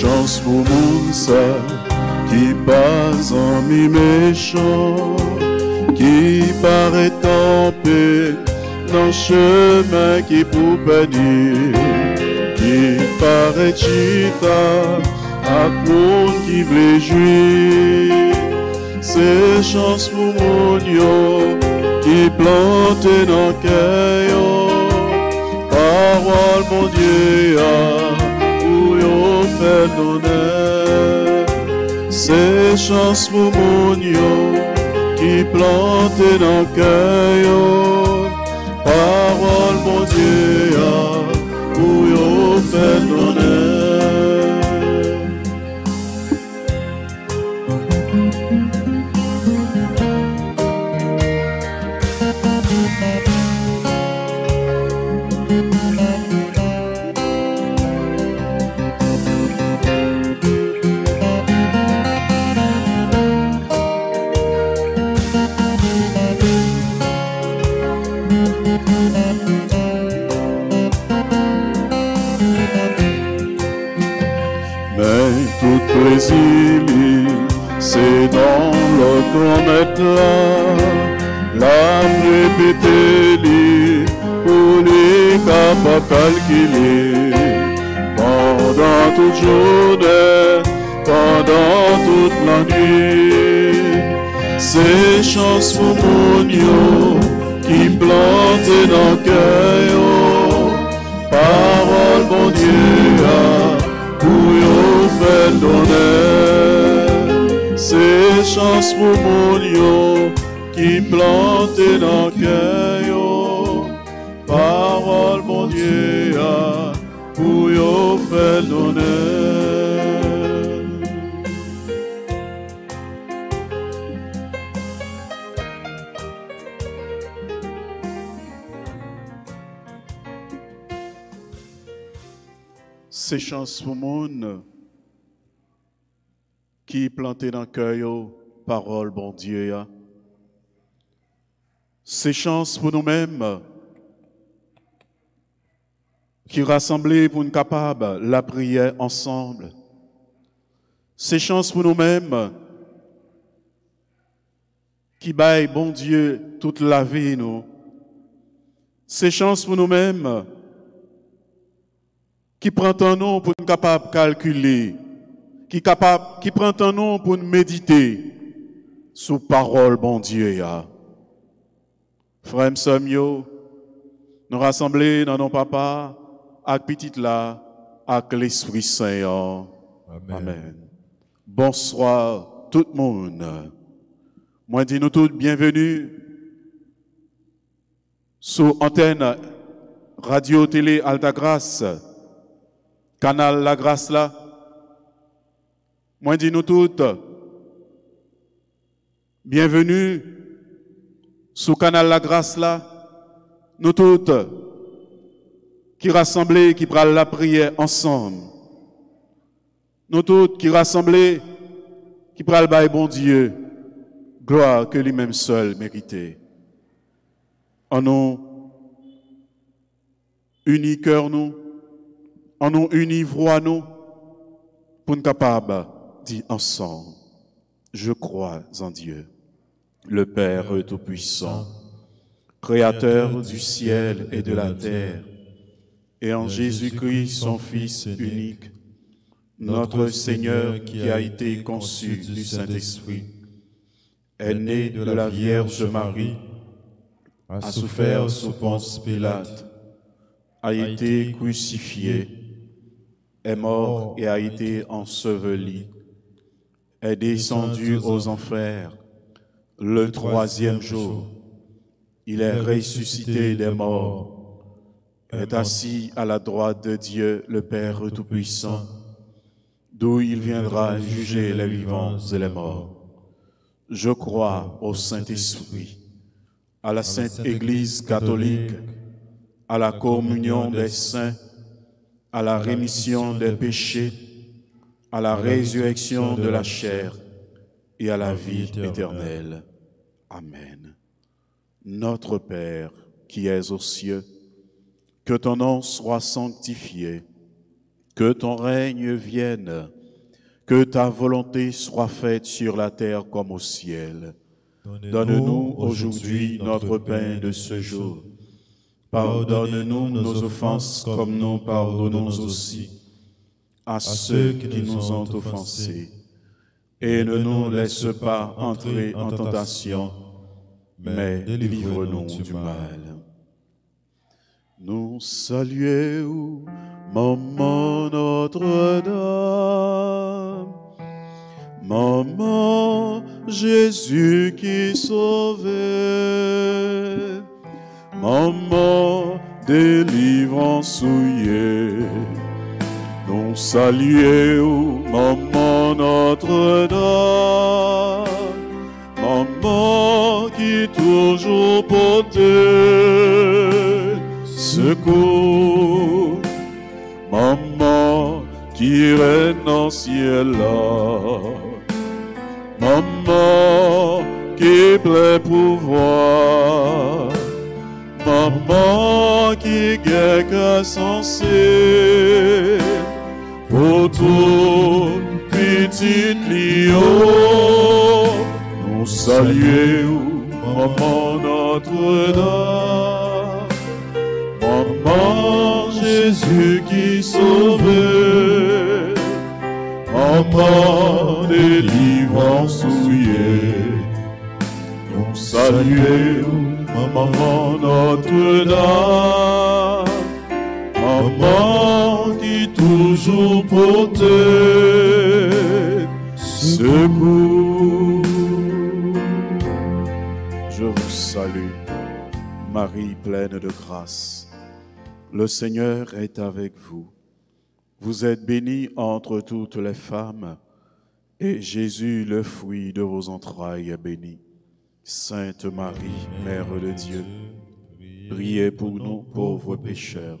chance pour moun ça qui pas en mi méchant, qui paraît tempé dans chemin qui pour bénir, qui paraît chita à qui veut jouir. C'est chance pour mon yo qui plante dans cœur, parole mon Dieu, C'est chance pour mon qui plante dans cœur, parole mon Dieu, pour yo c'est dans le grand la répéter pour les capables calculer. Pendant toute journée, pendant toute la nuit, c'est chance pour mon qui plante dans le cœur. Parole, mon Dieu, pour C'est chance pour mon yo qui plante dans le. Parole, mon Dieu, pour yo donner. C'est chance pour monde qui planté dans le cœur parole bon Dieu. ya. C'est chance pour nous-mêmes qui rassemblés pour nous capables la prière ensemble. C'est chance pour nous-mêmes qui baille bon Dieu toute la vie nous. C'est chance pour nous-mêmes qui prend un nom pour nous capable de calculer, qui capable, qui prend un nom pour nous méditer sous parole bon Dieu ya. Frère Samio, nous rassembler dans nos papas, avec petite là, avec l'Esprit Saint. Amen. Bonsoir tout le monde. Moi dis nous tous bienvenue sous antenne radio télé Alta Grace canal La Grâce là. Moi dis nous toutes, bienvenue sous canal La Grâce là. Nous toutes qui rassemblés, qui prennent la prière ensemble. Nous toutes qui rassemblés, qui prennent le bon Dieu. Gloire que lui-même seul méritait. En nous, unis cœur nous, en nous unis voix nous, pour nous capables ensemble, je crois en Dieu, le Père Tout-Puissant, Créateur du ciel et de la terre, et en Jésus-Christ, son Fils unique, notre Seigneur qui a été conçu du Saint-Esprit, est né de la Vierge Marie, a souffert sous Ponce Pilate, a été crucifié, est mort et a été enseveli, est descendu aux enfers. le troisième jour. Il est ressuscité des morts, est assis à la droite de Dieu le Père Tout-Puissant, d'où il viendra juger les vivants et les morts. Je crois au Saint-Esprit, à la Sainte Église catholique, à la communion des saints, à la rémission des péchés, à la résurrection de la chair et à la vie éternelle. Amen. Notre Père qui es aux cieux, que ton nom soit sanctifié, Que ton règne vienne, que ta volonté soit faite sur la terre comme au ciel. Donne-nous aujourd'hui notre pain de ce jour. Pardonne-nous nos offenses comme nous pardonnons aussi à ceux qui nous ont offensés. Et ne nous laisse pas entrer en tentation, mais délivre-nous du mal. Nous saluons, Maman Notre-Dame, Maman Jésus qui sauvait, Maman délivrance souillée, nous saluons, Maman Notre-Dame, Maman qui toujours portait secours, Maman qui règne en ciel. Là, Maman qui plein pouvoir, Maman qui guère que pour tout petit lion, nous saluons, Maman Notre-Dame, Maman Jésus qui sauvait, Maman délivrance souillée, nous saluons, Maman Notre-Dame, Maman qui toujours portait. Je vous salue, Marie pleine de grâce. Le Seigneur est avec vous. Vous êtes bénie entre toutes les femmes, et Jésus, le fruit de vos entrailles, est béni. Sainte Marie, Mère de Dieu, priez pour nous pauvres pécheurs,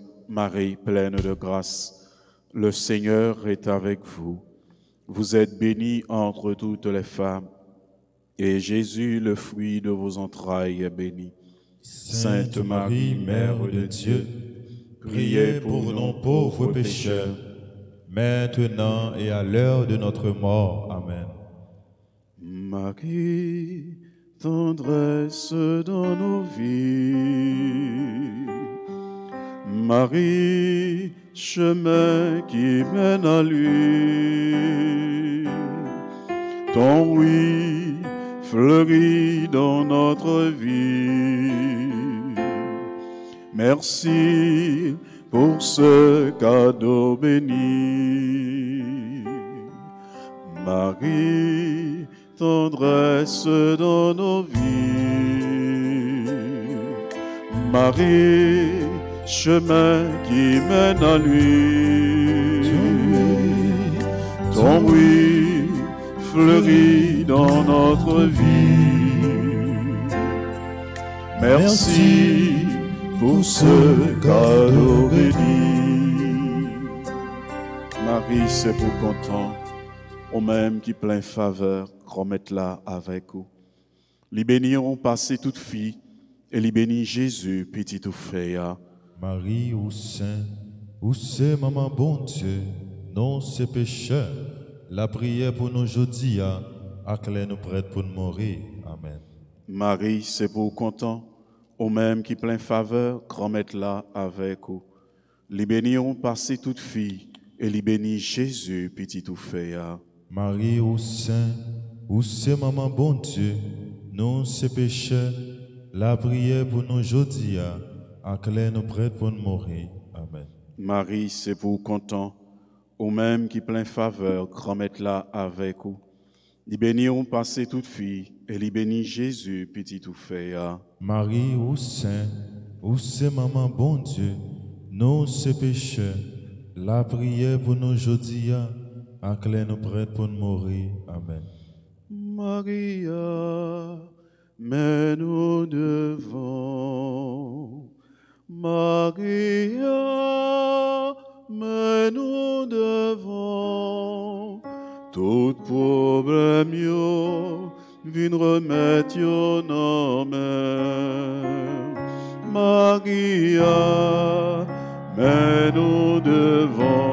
Marie pleine de grâce. Le Seigneur est avec vous. Vous êtes bénie entre toutes les femmes, et Jésus, le fruit de vos entrailles, est béni. Sainte Marie, Mère de Dieu, priez pour nos pauvres pécheurs, maintenant et à l'heure de notre mort. Amen. Marie, tendresse dans nos vies. Marie, chemin qui mène à lui. Ton oui fleurit dans notre vie. Merci pour ce cadeau béni. Marie, tendresse dans nos vies. Marie, chemin qui mène à lui. Ton oui fleurit dans notre vie. Merci pour ce cadeau béni. Marie, c'est pour content, au même qui plein faveur, remettre là avec vous. Les béniront passer toute fille, et les bénit Jésus, petit ou. Marie ou Saint, ou c'est maman bon Dieu, non c'est pécheur. La prière pour nous aujourd'hui, à clair nous prête pour nous mourir. Amen. Marie, c'est pour content, au même qui plein faveur, remettre là avec vous. Les béniront passer toute fille, et les bénit Jésus, petit ou féa. Marie ou Saint, ou c'est maman bon Dieu, non c'est pécheur. La prière pour nous aujourd'hui, à clair nous prête pour nous mourir. Amen. Marie, c'est pour content, au même qui plein faveur, remettre là avec vous. Les béniront passer toute fille, et les bénit Jésus, petit ou féa. Marie ou Saint, ou c'est maman bon Dieu, non c'est pécheur. la prière pour nous aujourd'hui, à clé nous prête pour nous mourir. Amen. Maria, mais nous devons. Maria, mais nous devons. Tout problème, vin remettre nos mains. Maria, mais nous devons.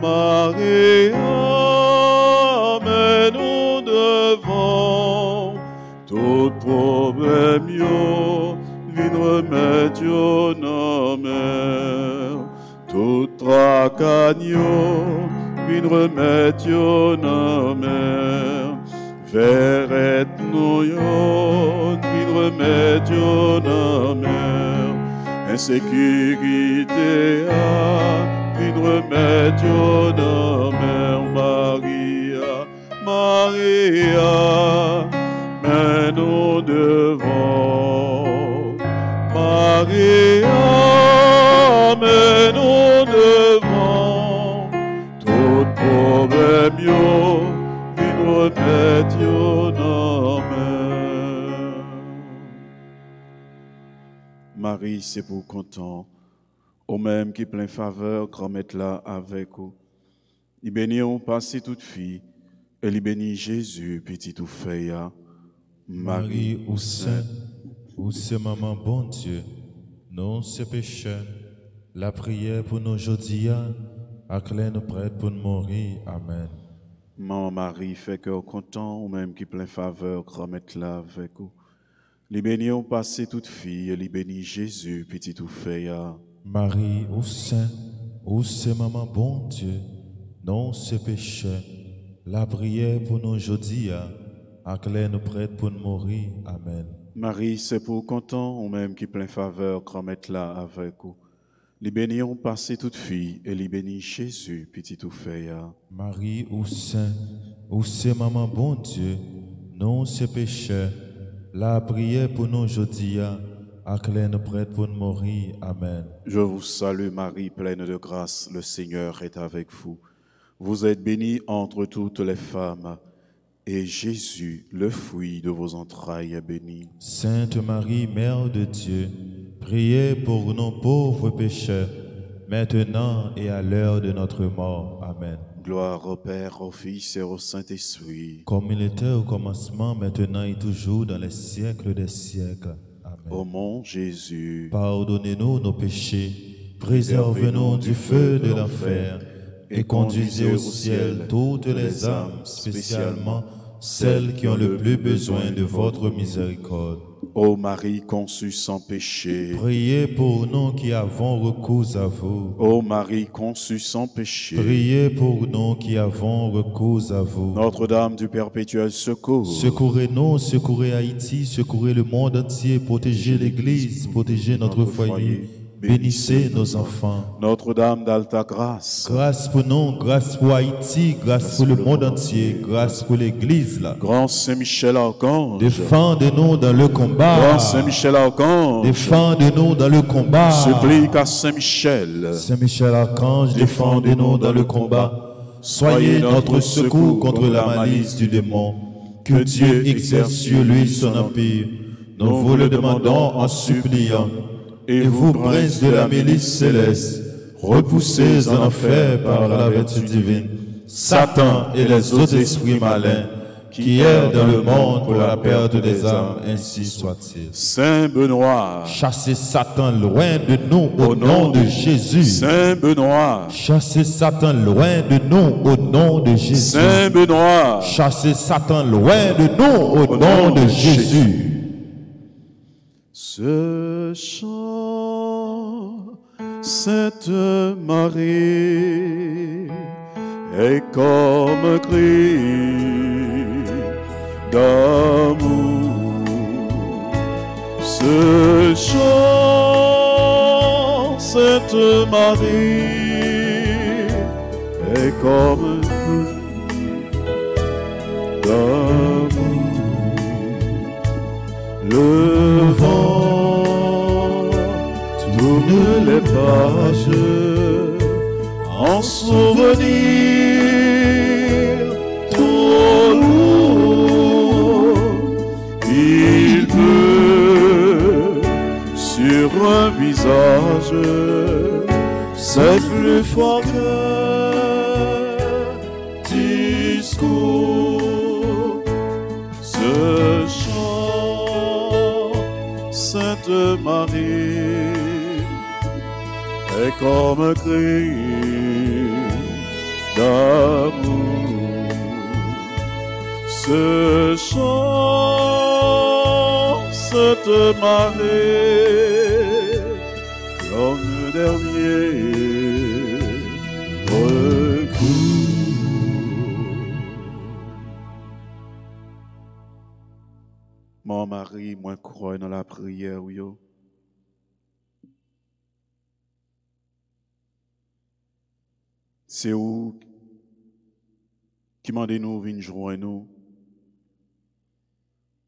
Maria, mais nous devons. Tout problème, yo nos mains. Tout tracagno. Verret nous yo, vin remettre yo nos mains. Insécurité, yo nos mains. Maria, Maria, mais nous devons. Marie, c'est pour content, au même qui plein faveur, grand maître là avec vous. Il bénit on passe toute fille, et il bénit Jésus, petit tout fait. ya. Marie ou Saint, ou c'est maman bon Dieu, non c'est péché. La prière pour nous aujourd'hui, à clé nous prête pour nous mourir. Amen. Maman Marie, fait cœur content, ou même qui plein faveur, maître là avec vous. Il bénit on passe toute fille, il bénit Jésus, petit tout fait. ya. Marie ou Saint, ou c'est maman bon Dieu, non c'est péché. La prière pour nous aujourd'hui, à clé nous prête pour nous mourir. Amen. Marie, c'est pour content, ou même qui plein faveur, grand là avec vous. Les bénis ont passé toute fille, et les bénis Jésus, petit tout fait. Marie ou Saint, ou c'est maman bon Dieu, non c'est péché. La prière pour nous aujourd'hui, à nous prête pour nous mourir. Amen. Je vous salue Marie, pleine de grâce, le Seigneur est avec vous. Vous êtes bénie entre toutes les femmes, et Jésus, le fruit de vos entrailles, est béni. Sainte Marie, Mère de Dieu, priez pour nos pauvres pécheurs, maintenant et à l'heure de notre mort. Amen. Gloire au Père, au Fils et au Saint-Esprit. Comme il était au commencement, maintenant et toujours, dans les siècles des siècles. Amen. Ô mon Jésus, Pardonnez-nous nos péchés, préservez-nous du feu de l'enfer, et conduisez au ciel toutes les âmes, spécialement celles qui ont le plus besoin de votre miséricorde. ô Marie conçue sans péché, Priez pour nous qui avons recours à vous. ô Marie conçue sans péché, Priez pour nous qui avons recours à vous. Notre-Dame du perpétuel secours, Secourez-nous, secourez Haïti, secourez le monde entier, protégez l'Église, protégez notre foyer. Bénissez nos enfants. Notre-Dame d'Alta Grâce, Grâce pour nous, grâce pour Haïti, grâce pour le monde entier, grâce pour l'Église. Grand Saint-Michel Archange, Défendez-nous dans le combat. Grand Saint-Michel Archange, Défendez-nous dans le combat. supplique à Saint-Michel, Saint-Michel Archange, défendez-nous dans le combat. Soyez notre secours contre la malice du démon. Que Dieu exerce sur lui son empire. Nous vous le demandons en suppliant. Et vous, princes de la milice céleste, repoussez en enfer par la vertu divine Satan et les autres esprits malins qui errent dans le monde pour la perte des âmes, ainsi soit-il. Saint Benoît, Chassez Satan loin de nous au nom de Jésus. Saint Benoît, Chassez Satan loin de nous au nom de Jésus. Saint Benoît, Chassez Satan loin de nous au nom de Jésus. Ce chant, Sainte Marie, est comme cri d'amour. Ce chant, Sainte Marie, est comme cri d'amour. Le vent tourne les pages en souvenir trop lourd. Il peut sur un visage, c'est plus fort que discours. Ce chant, Sainte Marie, est comme un cri d'amour. Ce chant, Sainte Marie, comme dernier recours. Mon mari, moi, crois dans la prière, yo. C'est où qui m'a dit nous venir joindre nous.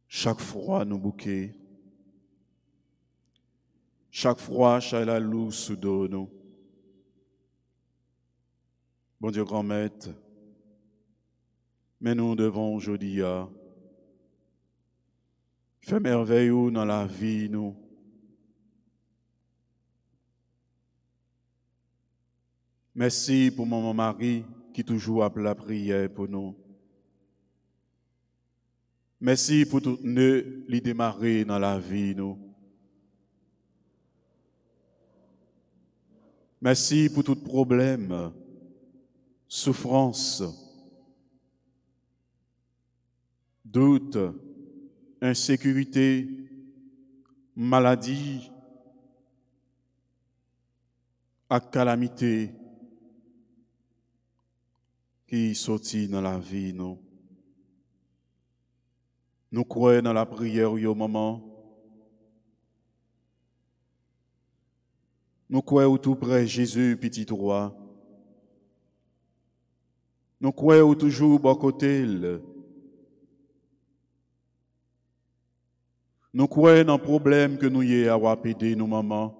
Chaque fois nous bouquets. Chaque fois, chaque la loup sous dos nous. Bon Dieu, grand maître, mais nous devons aujourd'hui faire merveille dans la vie, nous. Merci pour mon mari qui toujours appelle la prière pour nous. Merci pour tout nous les démarrer dans la vie, nous. Merci pour tout problème, souffrance, doute, insécurité, maladie, à calamité qui sortit dans la vie, nous. Nous croyons dans la prière au moment. Nous croyons tout près Jésus, petit roi. Nous croyons toujours à côté. Nous croyons dans le problème que nous y avons à nos mamans.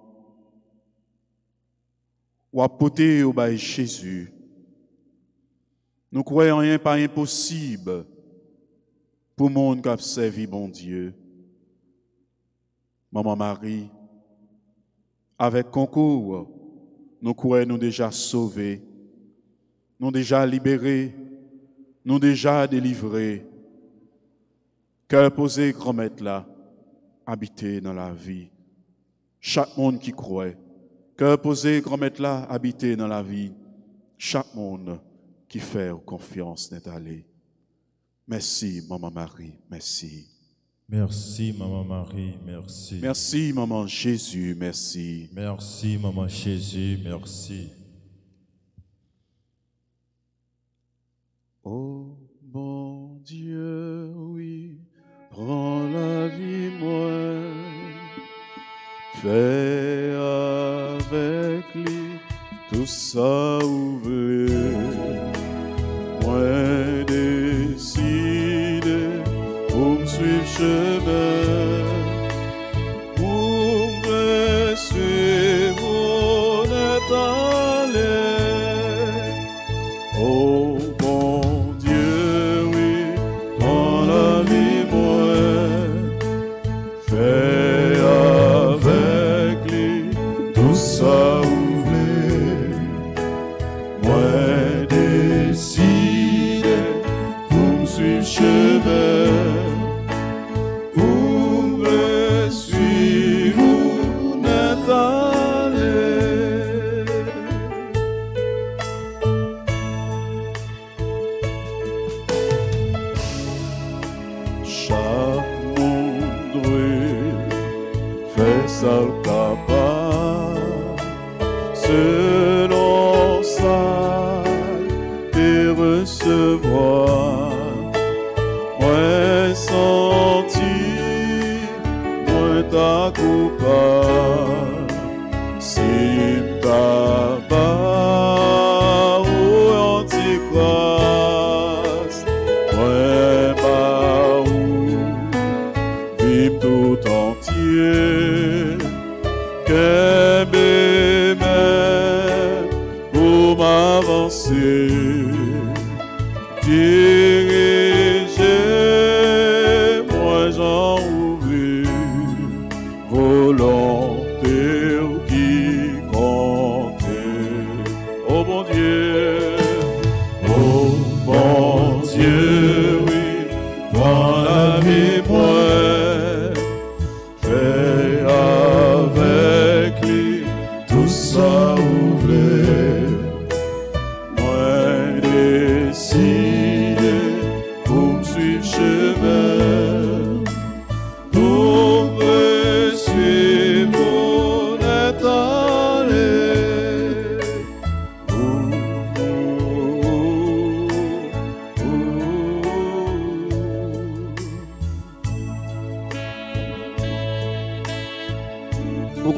Ou à porter au Jésus. Nous croyons rien pas impossible pour le monde qui a servi bon Dieu. Maman Marie, avec concours, nous croyons nous déjà sauvés, nous déjà libérés, nous déjà délivrés. Cœur posé, grand maître là, habiter dans la vie. Chaque monde qui croit. Cœur posé, grand maître là, habiter dans la vie. Chaque monde qui fait confiance n'est allé. Merci, Maman Marie, merci. Merci, Maman Marie, merci. Merci, Maman Jésus, merci. Merci, Maman Jésus, merci. Oh, mon Dieu, oui, prends la vie, moi. Fais avec lui tout ça ouvert. Moi décide pour me suivre chemin.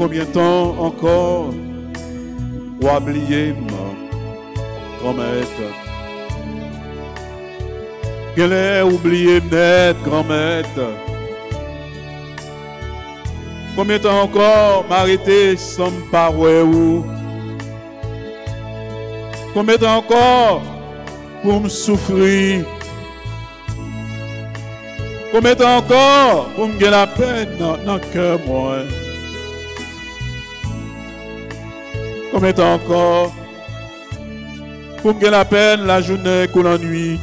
Combien de temps encore ou oublier ma grand-mère Qu'elle ait oublié net, grand-mère Combien de temps encore m'arrêter sans me parler ou Combien de temps encore pour me souffrir? Combien de temps encore pour me gagner la peine dans dans le cœur, moi? Combien de temps encore pour me gagner la peine la journée ou la nuit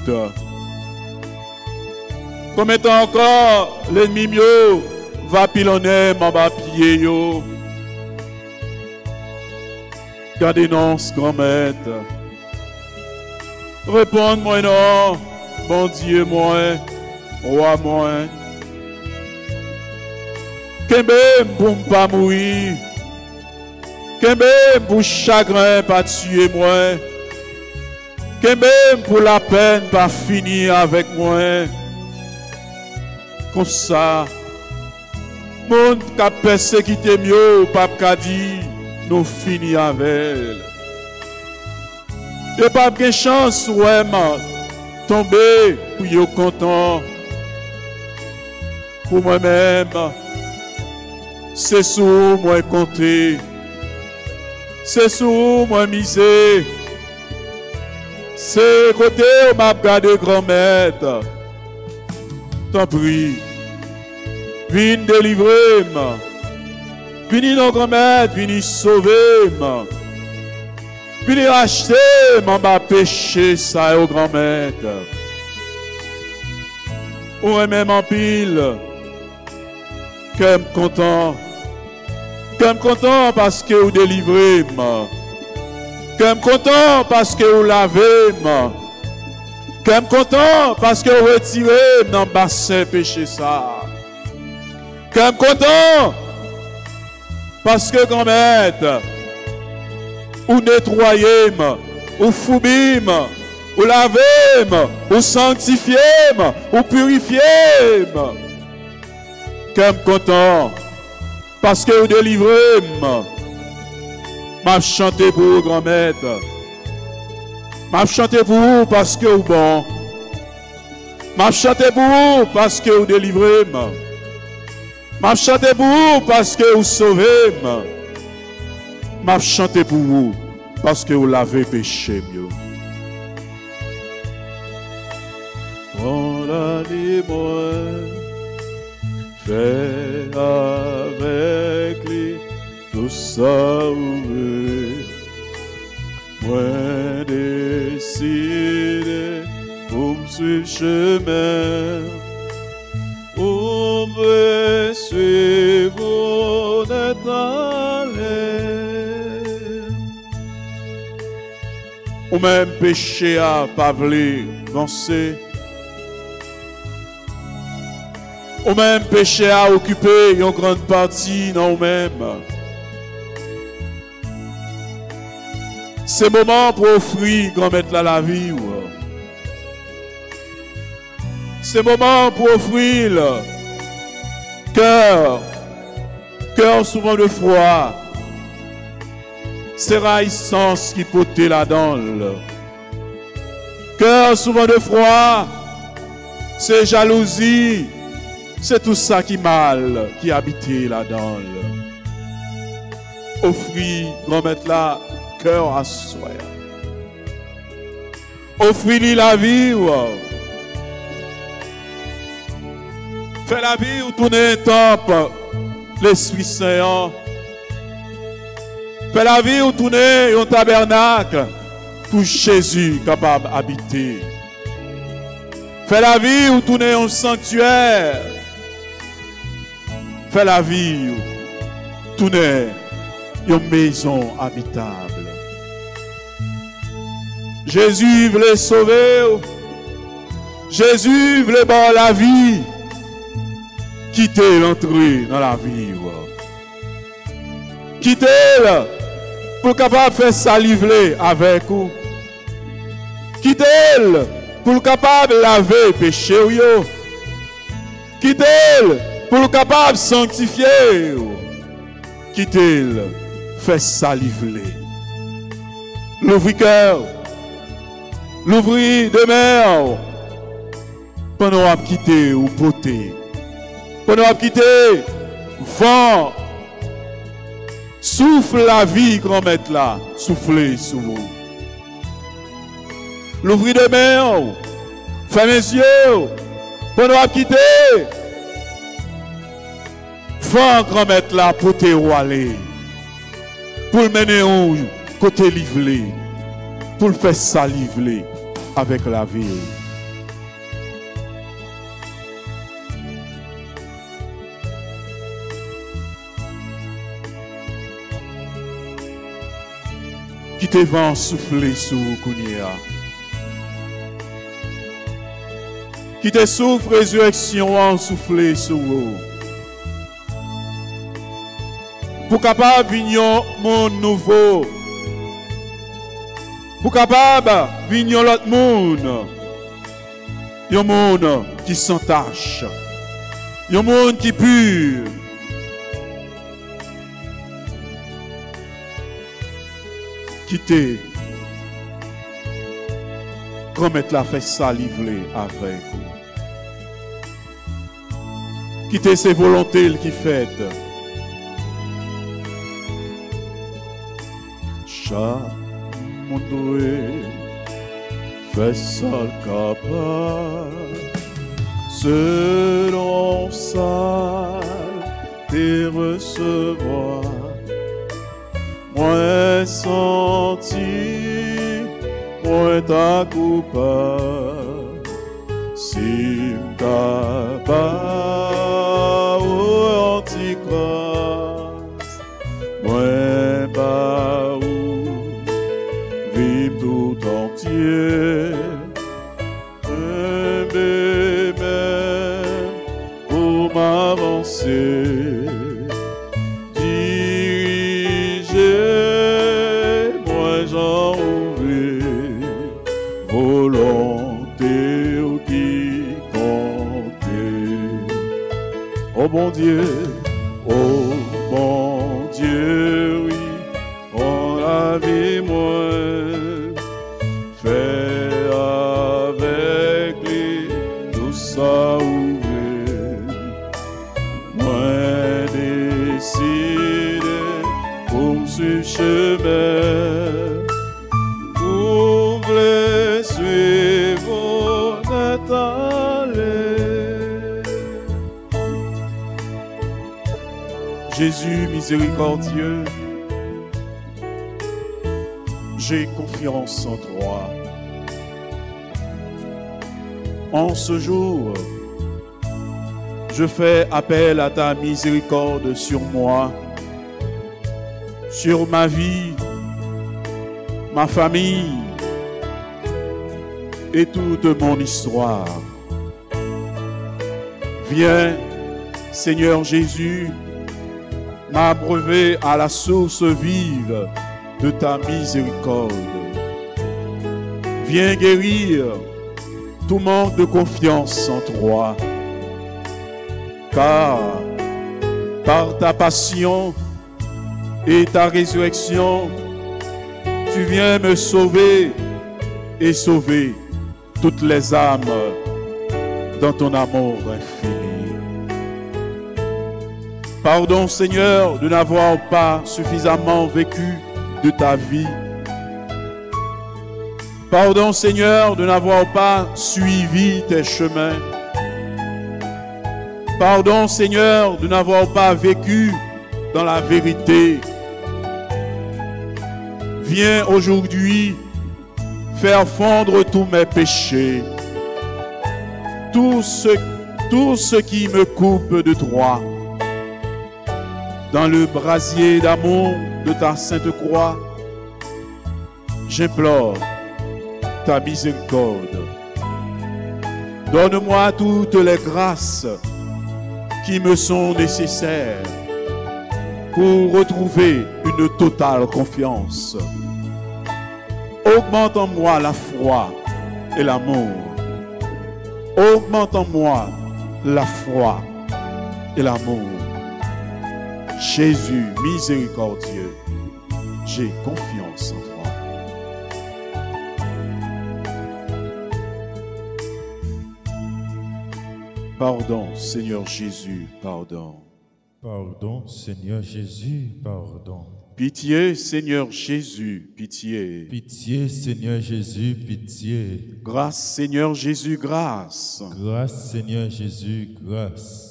De temps encore l'ennemi mieux va pilonner mon bas pied yo Gardez non, grand-mère. Réponds-moi non, bon Dieu moi, roi moi. Kembe pour ne pas mourir. Kembe pour chagrin pas tuer moi. Kembe pour la peine pas finir avec moi. Comme ça, monde qui a persécuté mieux, pape qu'a dit, nous finissons avec elle. Et pas de chance, ouais, tomber, pour yo content. Pour moi-même, c'est sous moi compter. C'est sous moi miser. C'est côté m'a gardé grand-mère. T'en prie. Viens délivrer. Viens non grand-mère, viens sauver. Viens racheter, mon péché, ça, au grand-mère. Ou même en pile? Comme content. Comme content parce que vous délivrez. Comme content parce que vous lavez, ma. Comme content parce que retirez dans le bassin péché ça. Comme content parce que quand même, ou nettoyez, ou foubim, ou lavez, ou sanctifiez, ou purifiez. Comme content parce que vous délivrez. M'a chanté pour vous, grand-mère. M'a chanté pour vous parce que vous bon. M'a chanté pour vous parce que vous délivrez. M'a chanté pour vous parce que vous sauvez. M'a chanté pour vous parce que vous l'avez péché mieux. Voilà les moi, fais avec lui tout ça décidé pour me suivre chemin. Pour me suivre d'être allé. Ou même péché à pas voulu avancer. Ou même péché à occuper une grande partie dans nous-mêmes. C'est moment pour offrir grand-mère là la vie. C'est moment pour offrir le cœur, cœur souvent de froid. C'est raissance qui potait là-dedans. le Cœur souvent de froid, c'est jalousie, c'est tout ça qui mal, qui habitait là-dedans. le offrir, grand-maître là, cœur à soi. Offrir-lui la vie. Fais la vie ou tourner temple, l'Esprit Saint. Fais la vie ou tourner un tabernacle pour Jésus capable d'habiter. Fais la vie ou tourner un sanctuaire. Fais la vie ou tourner une maison habitable. Jésus voulait sauver. Jésus voulait voir la vie. Quitter l'entrée dans la vie. Quittez-le pour capable faire saliver avec vous. Quittez-le pour capable laver péché. Quittez-le pour capable sanctifier. Quittez-le, faire saliver. L'ouvrir cœur, l'ouvrir de mer. Pendant à quitter ou poter. Pendant à quitter, vent Souffle la vie, grand-maître là. Soufflez sur vous. L'ouvrir de main. Fermez les yeux. Pendant à quitter. Vent, grand-maître là, pour te aller. Pour le mener où côté livré. Pour le faire saliver avec la vie. qui te vent souffler sur Kounia. Qui te souffle résurrection en souffler sur vous. Pour capable venir monde nouveau. Pour capable venir l'autre monde. Un monde qui s'entache. Un monde qui pur. quitter. Promettre la fait saliver avec. Quitter ses volontés qui fait. Chaque ça capable. Selon ça, et recevoir moi senti, moi ta coupa, si pas Dieu, miséricordieux, j'ai confiance en toi. En ce jour, je fais appel à ta miséricorde sur moi, sur ma vie, ma famille et toute mon histoire. Viens, Seigneur Jésus, à la source vive de ta miséricorde. Viens guérir tout manque de confiance en toi, car par ta passion et ta résurrection, tu viens me sauver et sauver toutes les âmes dans ton amour infini. Pardon Seigneur de n'avoir pas suffisamment vécu de ta vie. Pardon Seigneur de n'avoir pas suivi tes chemins. Pardon Seigneur de n'avoir pas vécu dans la vérité. Viens aujourd'hui faire fondre tous mes péchés, tout ce, tout ce qui me coupe de toi. Dans le brasier d'amour de ta sainte croix, j'implore ta miséricorde. Donne-moi toutes les grâces qui me sont nécessaires pour retrouver une totale confiance. Augmente en moi la foi et l'amour. Augmente en moi la foi et l'amour. Jésus miséricordieux, j'ai confiance en toi. Pardon, Seigneur Jésus, pardon. Pardon, Seigneur Jésus, pardon. Pitié, Seigneur Jésus, pitié. Pitié, Seigneur Jésus, pitié. Grâce, Seigneur Jésus, grâce. Grâce, Seigneur Jésus, grâce.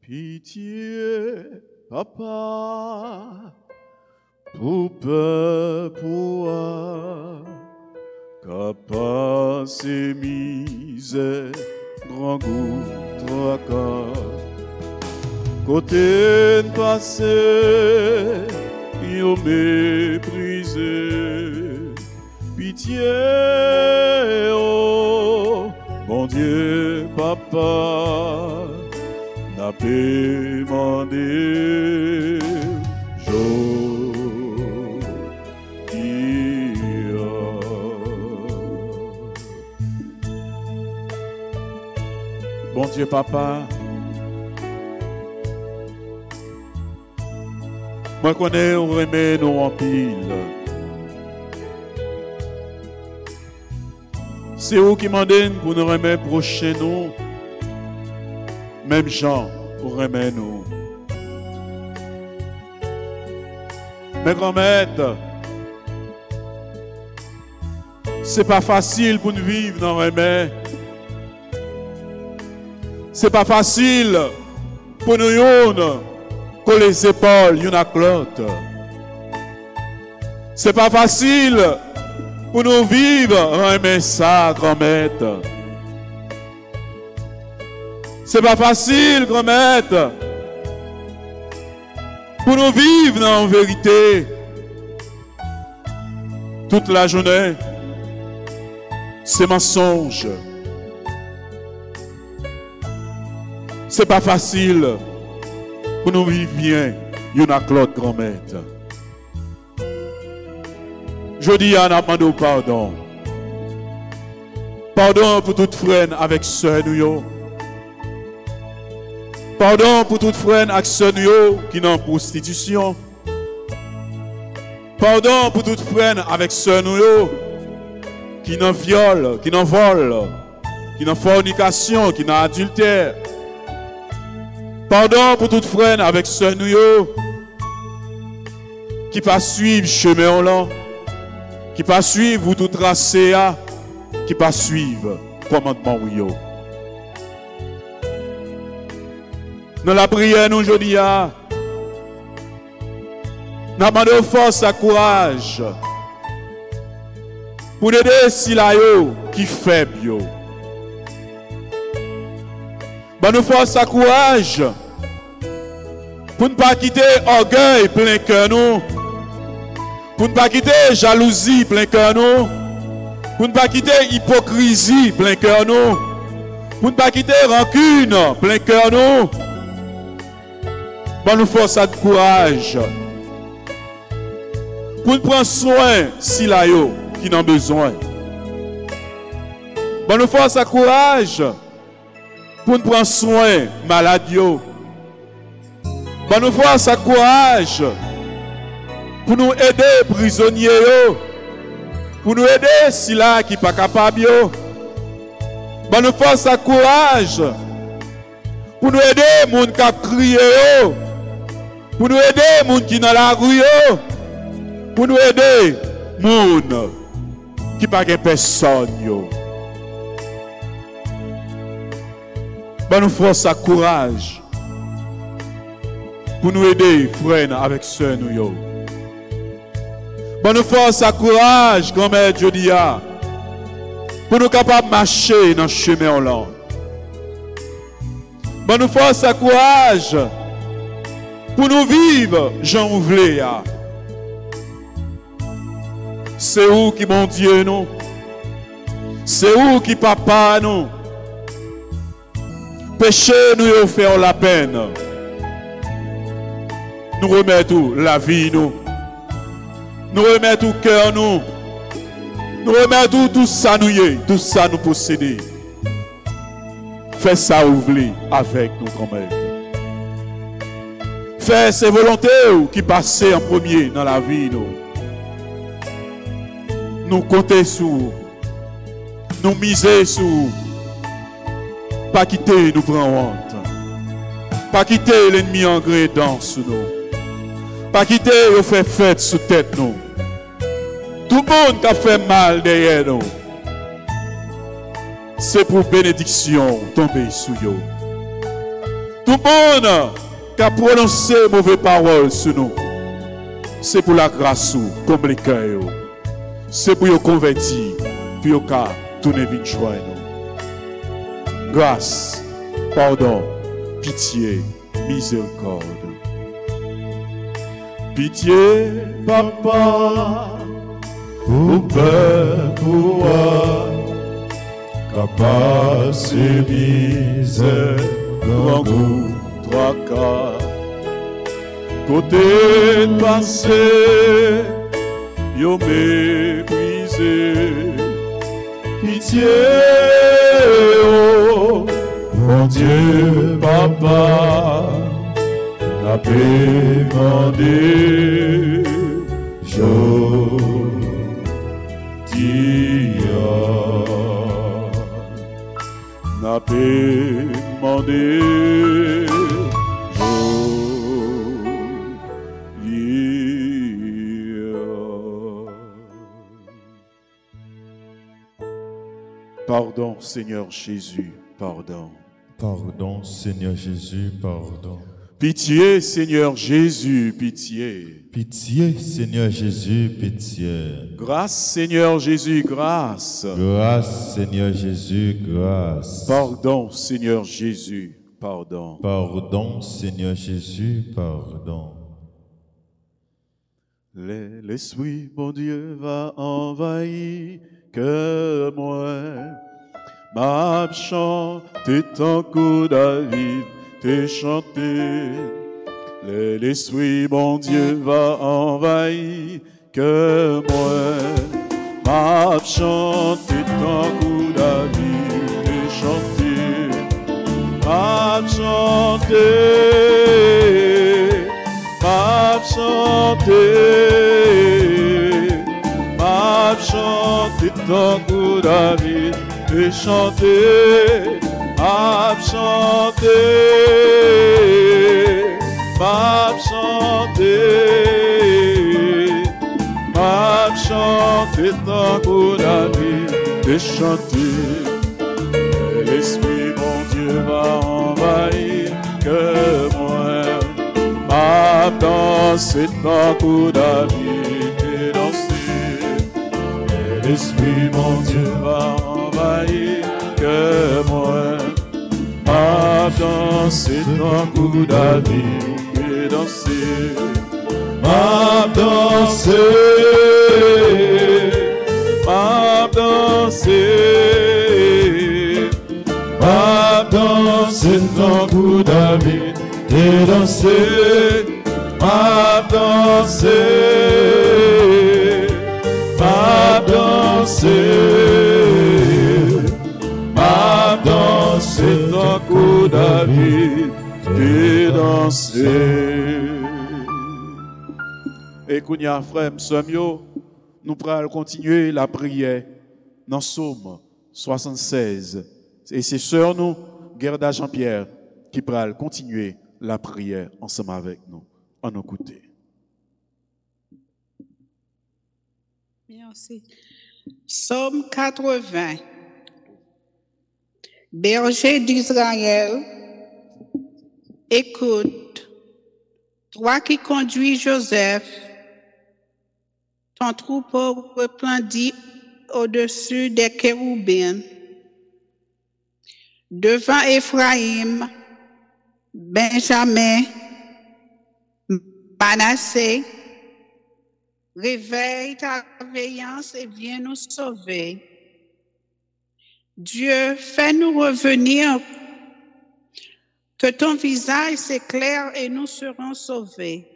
Pitié, Papa, pour peuple, qu'à ses misères, grand goût. Côté passé, yo méprisé, pitié, oh, mon Dieu, papa, n'a pas demandé, Bon Dieu, papa, moi connais on remet nous en pile. C'est vous qui m'en pour nous remettre prochain nous. Même gens pour remettre nous. Mais grand-mère, c'est pas facile pour nous vivre dans remède. C'est pas facile pour nous yon que les épaules y'en a l'autre. C'est pas facile pour nous vivre remède ça, grand-mère. C'est pas facile, grand-mère, pour nous vivre la vérité toute la journée. C'est mensonge. C'est pas facile pour nous vivre bien. Il en Claude grand-mère. Je dis à Namando pardon. Pardon pour toute frère avec soeur nous. Pardon pour toute frère avec soeur qui n'ont prostitution. Pardon pour toute frère avec nous qui n'ont viol, qui n'ont vol, qui n'ont fornication, qui n'ont adultère. Pardon pour toute frère avec ce nous qui pas suivre chemin là, qui pas suivre tout tracé, qui pas suivre commandement Dans la prière nous aujourd'hui, nous demandons force et courage pour aider yo qui. Bah nous force à courage pour ne pas quitter orgueil plein cœur nous. Pour ne pas quitter jalousie plein cœur nous. Pour ne pas quitter hypocrisie plein cœur nous. Pour ne pas quitter rancune plein cœur nous. Bah nous force à courage. Pour nous prendre soin si la qui n'ont besoin. Bah nous force à courage pour nous prendre soin malade yo. Bon nous voir sa courage pour nous aider prisonniers. Pour nous aider si là qui pas capable. Bon nous voir sa courage Pour nous aider, les gens qui crient. Pour nous aider, les gens qui sont dans la rue. Pour nous aider, les gens qui n'ont pas personne. Bonne force et courage pour nous aider, frères, avec ceux nous. Bonne force et courage, grand-mère Jodia, pour nous capables de marcher dans le chemin. Bonne force et courage pour nous vivre, Jean voulais. C'est où qui bon Dieu nous? C'est où qui papa nous? Péché nous faire la peine. Nous remettons la vie nous. Nous remettons le cœur nous. Nous remettons tout ça nous tout ça nous posséder. Fais ça ouvrir avec nous Fais ces volontés qui passent en premier dans la vie nous. Nous compter sur nous miser sur pas quitter nous prendre honte. Pas quitter l'ennemi en dans sous nous. Pas quitter nous faire fête sous tête nous. Tout le monde qui a fait mal derrière nous. C'est pour bénédiction tomber sous nous. Tout le monde qui a mauvaises paroles sur nous. C'est pour la grâce comme les cœurs. C'est pour nous convertir. Puis nous tourner vite joie grâce, pardon, pitié, miséricorde. Pitié, papa, pour pour capacité, misère, grand goût, trois quarts. Côté pitié, oh, mon Dieu, papa, n'a demandé, je Pardon, Seigneur Jésus, pardon. Pardon, Seigneur Jésus, pardon. Pitié, Seigneur Jésus, pitié. Pitié, Seigneur Jésus, pitié. Grâce, Seigneur Jésus, grâce. Grâce, Seigneur Jésus, grâce. Pardon, Seigneur Jésus, pardon. Pardon, Seigneur Jésus, pardon. L'Esprit, mon Dieu, va envahir que moi. Ma chanté tant que David t'es chanté. L'Esprit, mon Dieu, va envahir que moi. Ma chanté tant que David t'es chanté. Ma chanté, ma chanté m'a chanté tant que David et chanté, m'a chanté, m'a chanté, m'a chanté tant que David et chanté. L'Esprit, mon Dieu, va envahir que moi, m'a que David et dansé. L'Esprit, mon Dieu, va envahir que moi. M'a dansé tant que David et dansé. M'a dansé, m'a dansé. M'a dansé tant que David et dansé. M'a dansé dansé, m'a dansé tant que David et dansé. Et Kounia, frère, Msomio, nous pourrons continuer la prière dans Somme 76. Et c'est sœur nous, Gerda Jean-Pierre, qui pourra continuer la prière ensemble avec nous. En écouter. Merci. Psaume 80. Berger d'Israël, écoute, toi qui conduis Joseph, ton troupeau replendit au-dessus des chérubins. Devant Éphraïm, Benjamin, Manassé, réveille ta veillance et viens nous sauver. Dieu, fais-nous revenir, que ton visage s'éclaire et nous serons sauvés.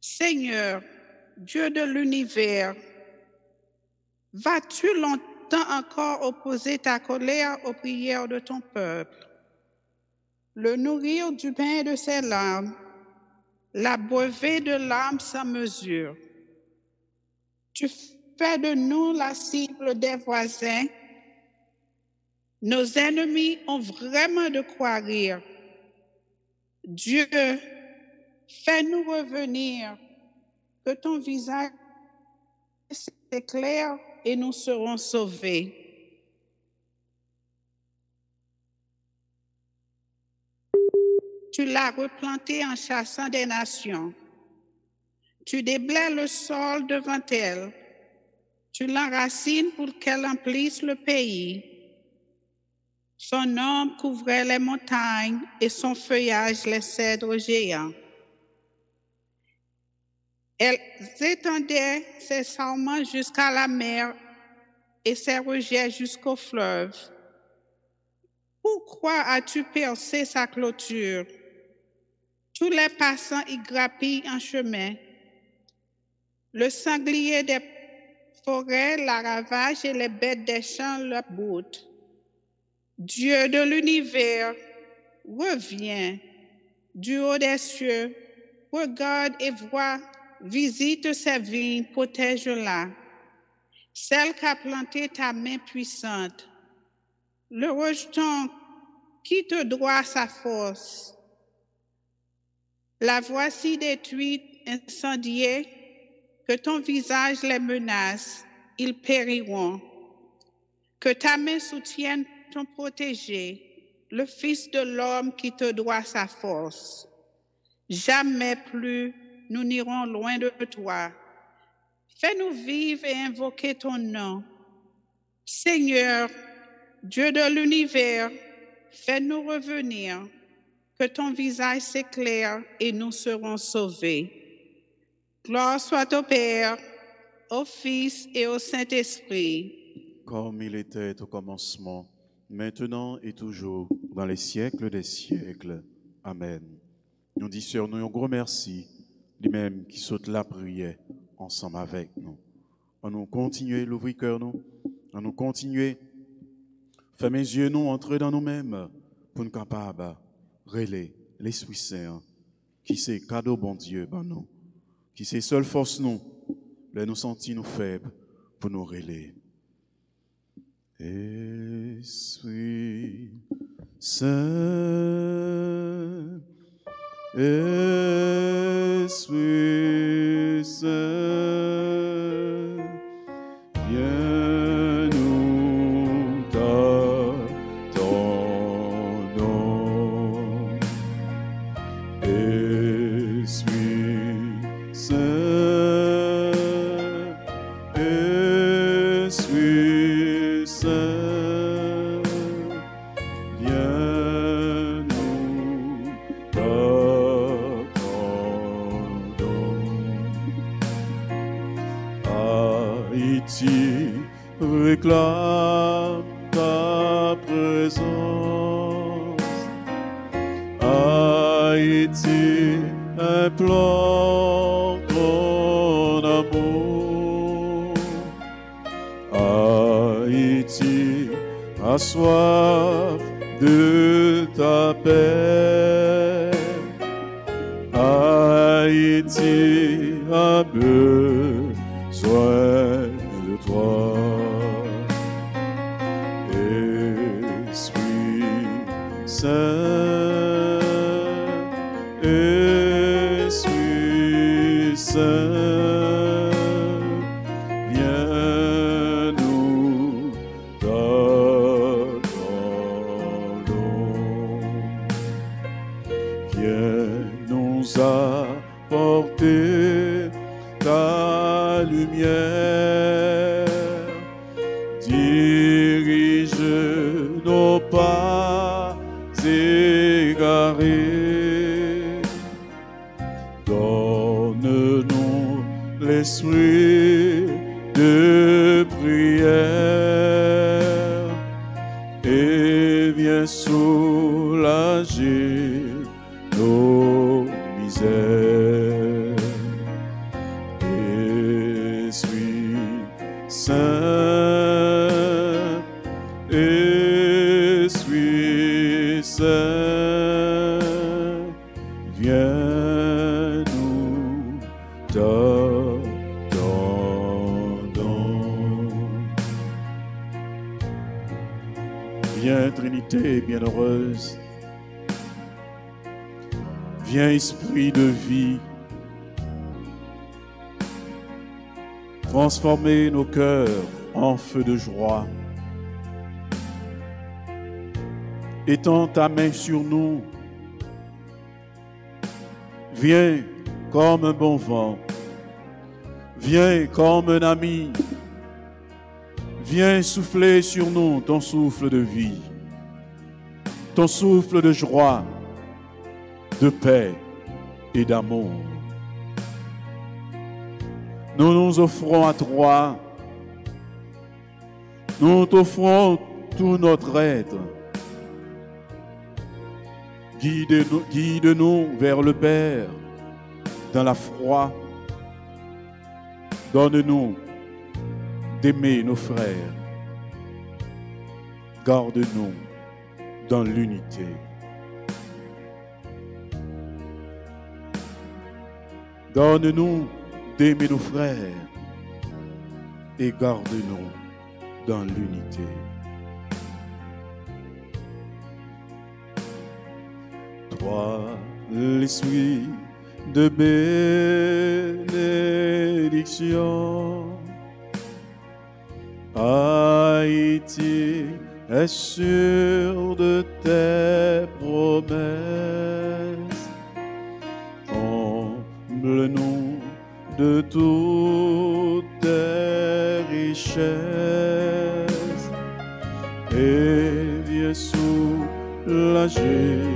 Seigneur, Dieu de l'univers, vas-tu longtemps encore opposer ta colère aux prières de ton peuple? Le nourrir du pain de ses larmes, la brevet de l'âme sans mesure. Tu fais de nous la cible des voisins. Nos ennemis ont vraiment de quoi rire. Dieu, fais-nous revenir, que ton visage s'éclaire et nous serons sauvés. Tu l'as replanté en chassant des nations. Tu déblais le sol devant elle. Tu l'enracines pour qu'elle emplisse le pays. Son ombre couvrait les montagnes et son feuillage les cèdres géants. Elle étendait ses sarments jusqu'à la mer et ses rejets jusqu'au fleuve. Pourquoi as-tu percé sa clôture? Tous les passants y grappillent en chemin. Le sanglier des forêts la ravage et les bêtes des champs la boutent. Dieu de l'univers, reviens. Du haut des cieux, regarde et vois, visite ces vignes, protège-la. Celle qu'a planté ta main puissante. Le rejeton qui te doit sa force. La voici détruite, incendiée, que ton visage les menace, ils périront. Que ta main soutienne ton protégé, le Fils de l'homme qui te doit sa force. Jamais plus nous n'irons loin de toi. Fais-nous vivre et invoquer ton nom. Seigneur, Dieu de l'univers, fais-nous revenir que ton visage s'éclaire et nous serons sauvés. Gloire soit au Père, au Fils et au Saint-Esprit. Comme il était au commencement, maintenant et toujours, dans les siècles des siècles. Amen. Nous disons nous un gros merci, lui-même qui saute la prière ensemble avec nous. On nous continuer l'ouvrir cœur nous, on nous continuer fermer les yeux nous entrer dans nous-mêmes pour nous capables relais l'Esprit Saint, qui c'est cadeau bon Dieu, ben nous, qui c'est seule force nous, là nous sentir nous faibles pour nous relayer. Esprit Saint, Esprit Saint, a soif de ta paix. Haïti a besoin cœurs en feu de joie. Étends ta main sur nous. Viens comme un bon vent. Viens comme un ami. Viens souffler sur nous ton souffle de vie, ton souffle de joie, de paix et d'amour. Nous nous offrons à toi. Nous t'offrons tout notre être. Guide-nous guide-nous vers le Père dans la foi. Donne-nous d'aimer nos frères. Garde-nous dans l'unité. Donne-nous d'aimer nos frères et garde-nous dans l'unité. Toi, l'esprit de bénédiction, Haïti est sûr de tes promesses. Comble-nous de toutes nager.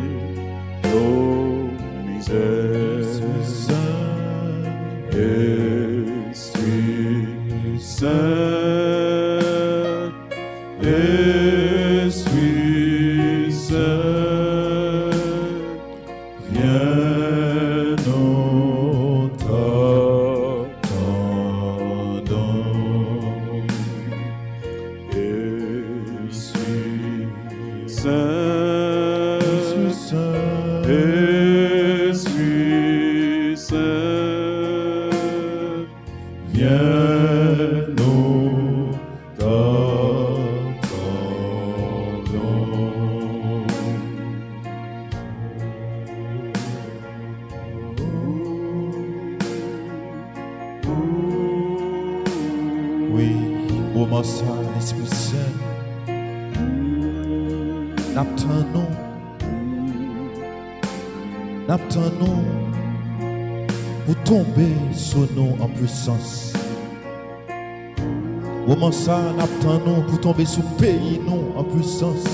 Moment ça, n'attendons pour tomber le pays nous en puissance?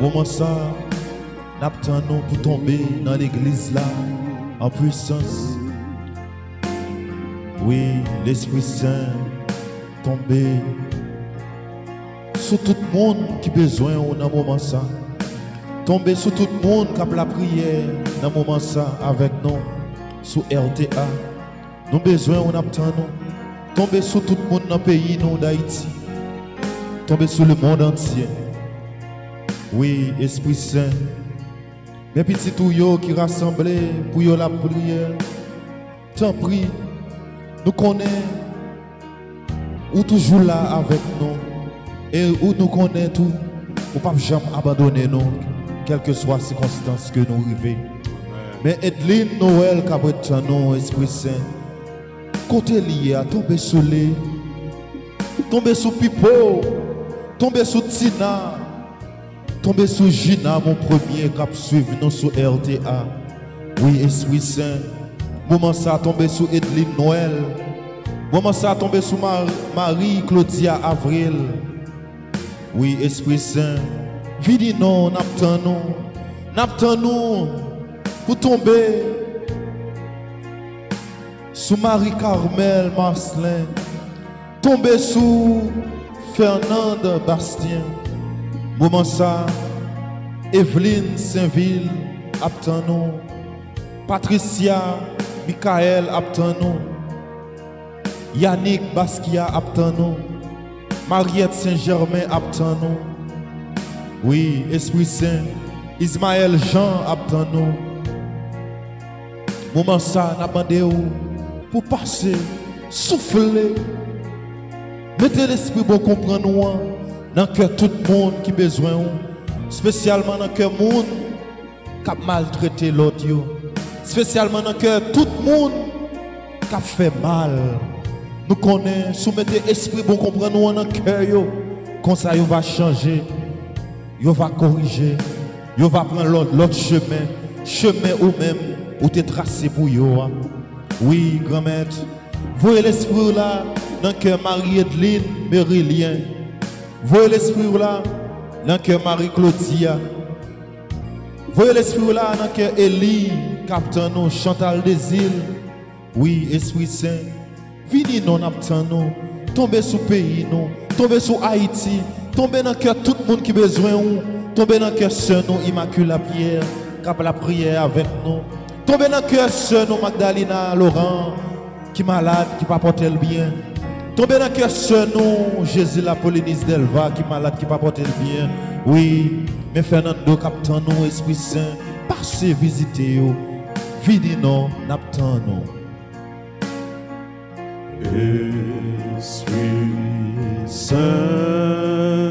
Moment ça, n'attendons pour tomber dans l'église là en puissance? Oui, l'Esprit Saint tombé sur tout le monde qui besoin dans moment ça. Tomber sur tout le monde qui a la prière dans moment ça avec nous, sur RTA. Nous besoin, on attend. Tomber sur tout le monde dans le pays d'Haïti. Tomber sur le monde entier. Oui, Esprit Saint. Mes petits yo qui rassemblés pour yo la prière. T'en prie, nous connaissons ou toujours là avec nous et où nous connaissons tout ou pas jamais abandonner nous, quelles que soient les circonstances que nous vivons. Mais Edline Noël, Cabretan, nous, Esprit Saint, côté lié à tomber sous les, tomber sous Pipo, tomber sous Tina, tomber sous Gina, mon premier cap suivre nous sur RTA. Oui, Esprit Saint, moment ça tomber sous Edline Noël, moment ça tomber sous Mar- Marie Claudia Avril. Oui, Esprit Saint, vini non, n'attend nous, n'attend nous pour tomber sous Marie-Carmel Marcelin, tomber sous Fernande Bastien, moment ça, Evelyne Saint-Ville, nous, Patricia Michael, nous, Yannick Basquiat, nous, Mariette Saint-Germain, nous. Oui, Esprit Saint, Ismaël Jean, nous. Moment ça, pour passer, souffler. Mettez l'esprit pour comprendre hein, dans le cœur tout le monde qui a besoin, ou. spécialement dans le cœur monde qui a maltraité l'autre. Spécialement dans le cœur tout le monde qui a fait mal. Nous connaissons, soumettez l'esprit pour comprendre nous dans le cœur. Comme ça, va changer, il va corriger, il va prendre l'autre chemin, chemin ou même où tu tracé pour yo. Oui, grand-mère, voyez l'esprit là dans le cœur Marie-Edline Mérilien. Voyez l'esprit là dans le cœur Marie-Claudia. Voyez l'esprit là dans le cœur Élie, Captain nous, Chantal des îles. Oui, Esprit Saint, venez non nous, tombez sous pays nous, tombez sous Haïti, tombez dans le cœur tout le monde qui besoin tombez dans le cœur sœur nous, Immaculée Pierre, cap la prière avec nous. Tombez dans le cœur sœur nous, Magdalena Laurent, qui est malade, qui pas porter le bien. Tombez dans le cœur sœur nous, Jésus la Polynice Delva, qui est malade, qui pas porter le bien. Oui, mais Fernando Captain nous, Esprit Saint, passez visiter. Venez non, n'attend nous. Esprit Saint,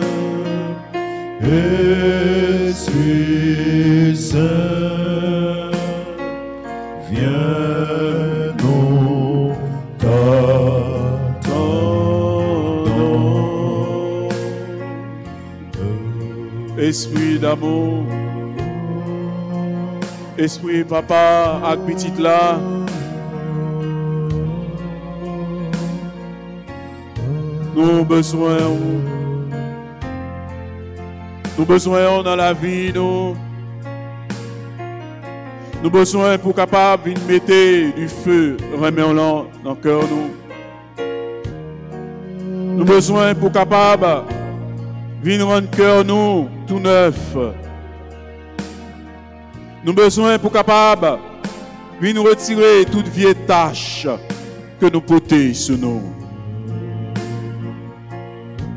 Esprit Saint, viens nous. Esprit d'amour, Esprit papa ak petite là, nous besoin, nous besoin dans la vie, nous. Nous besoin pour capable de mettre du feu, remettre dans le cœur nous. Nous besoin pour capable Viens rendre cœur nous tout neuf. Nous besoin pour capable viens retirer toute vieille tâche que nous portons sur nous.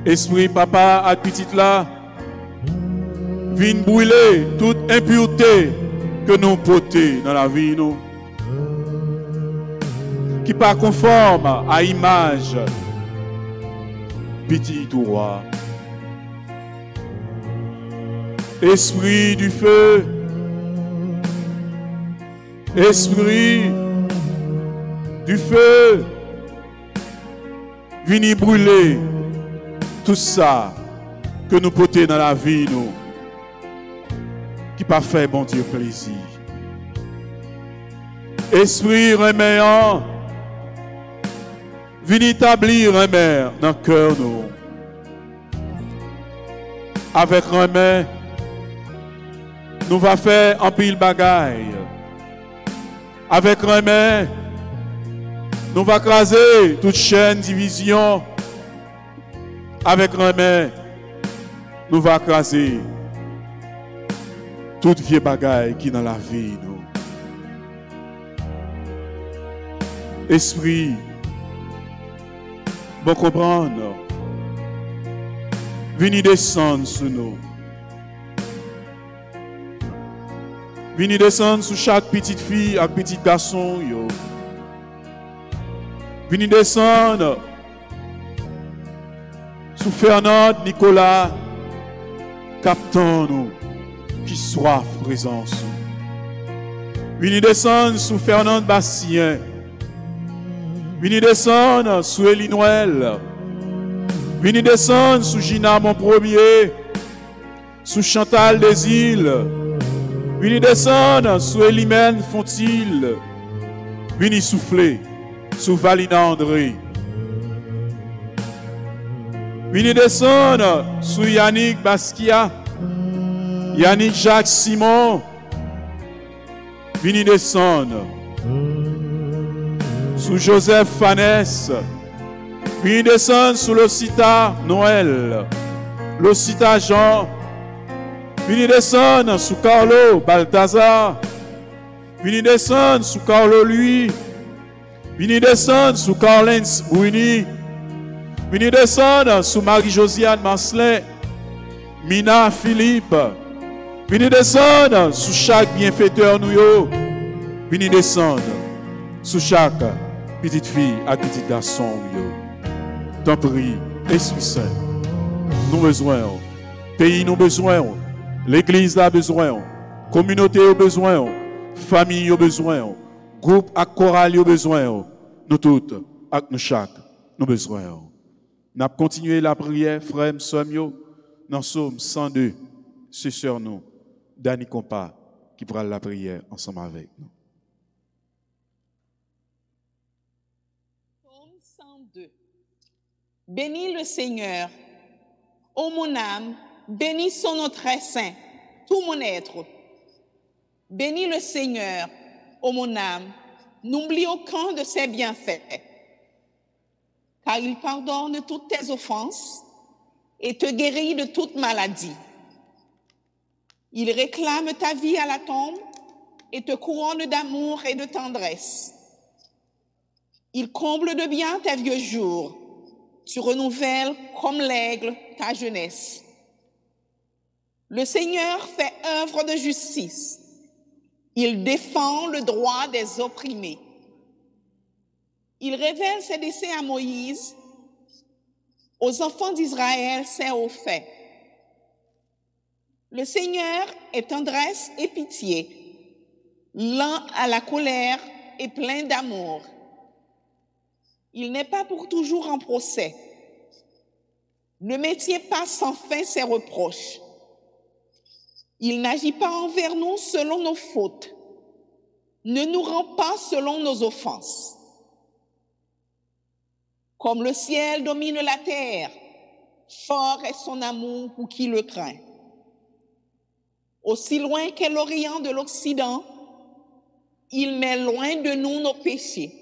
Esprit papa à petite là, viens brûler toute impureté que nous portons dans la vie nous. Qui pas conforme à image petit roi. Esprit du feu, Esprit du feu, venez brûler tout ça que nous portons dans la vie, nous, pas fait bon Dieu plaisir. Esprit reméant, venez établir un mère dans le cœur, nous. Avec remède, nous va faire un pile bagaille. Avec remède, nous va craser toute chaîne division. Avec remède, nous va craser toute vieille bagaille qui dans la vie. Nous. Esprit, bon comprendre. Venez descendre sur nous. Venez descendre sur chaque petite fille et petit garçon. Venez descendre sur Fernand, Nicolas, Captons-nous qui soif présence. Vini descendre sous Fernand Bastien. Vini descendre sous Elie Noël. Vini descendre sous Gina mon premier. Sous Chantal des îles. Vini descendre sous Elimène Fontil. Vini souffler sous Valina André. Vini descendre sous Yannick Basquiat. Yannick Jacques Simon. Vini descendre sous Joseph Fanès. Vini descendre sous l'Ocita Noël. L'Ocita Jean. Vini descendre sous Carlo Balthazar. Vini descendre sous Carlo lui. Vini descendre sous Carlens Bouini. Vini descendre sous Marie-Josiane Marcelin. Mina Philippe. Vini descendre sous chaque bienfaiteur nous yo. Descendre sous chaque petite fille et petit garçon yo. T'en prie, Esprit Saint, nous besoin. Pays nous besoin. L'église a besoin. Communauté a besoin. Famille a besoin. Groupe à chorale a besoin. Nous toutes, nous chaque, nous besoin. Nous continué la prière, frère, sœur, dans Somme 102, c'est sur nous. Dani Compa qui fera la prière ensemble avec nous. Psaume 102. Bénis le Seigneur, ô mon âme, bénis son nom très saint, tout mon être. Bénis le Seigneur, ô mon âme, n'oublie aucun de ses bienfaits, car il pardonne toutes tes offenses et te guérit de toute maladie. Il réclame ta vie à la tombe et te couronne d'amour et de tendresse. Il comble de bien tes vieux jours. Tu renouvelles comme l'aigle ta jeunesse. Le Seigneur fait œuvre de justice. Il défend le droit des opprimés. Il révèle ses desseins à Moïse. Aux enfants d'Israël, c'est au fait. Le Seigneur est tendresse et pitié, lent à la colère et plein d'amour. Il n'est pas pour toujours en procès. Ne mettiez pas sans fin ses reproches. Il n'agit pas envers nous selon nos fautes, ne nous rend pas selon nos offenses. Comme le ciel domine la terre, fort est son amour pour qui le craint. Aussi loin qu'est l'Orient de l'Occident, il met loin de nous nos péchés.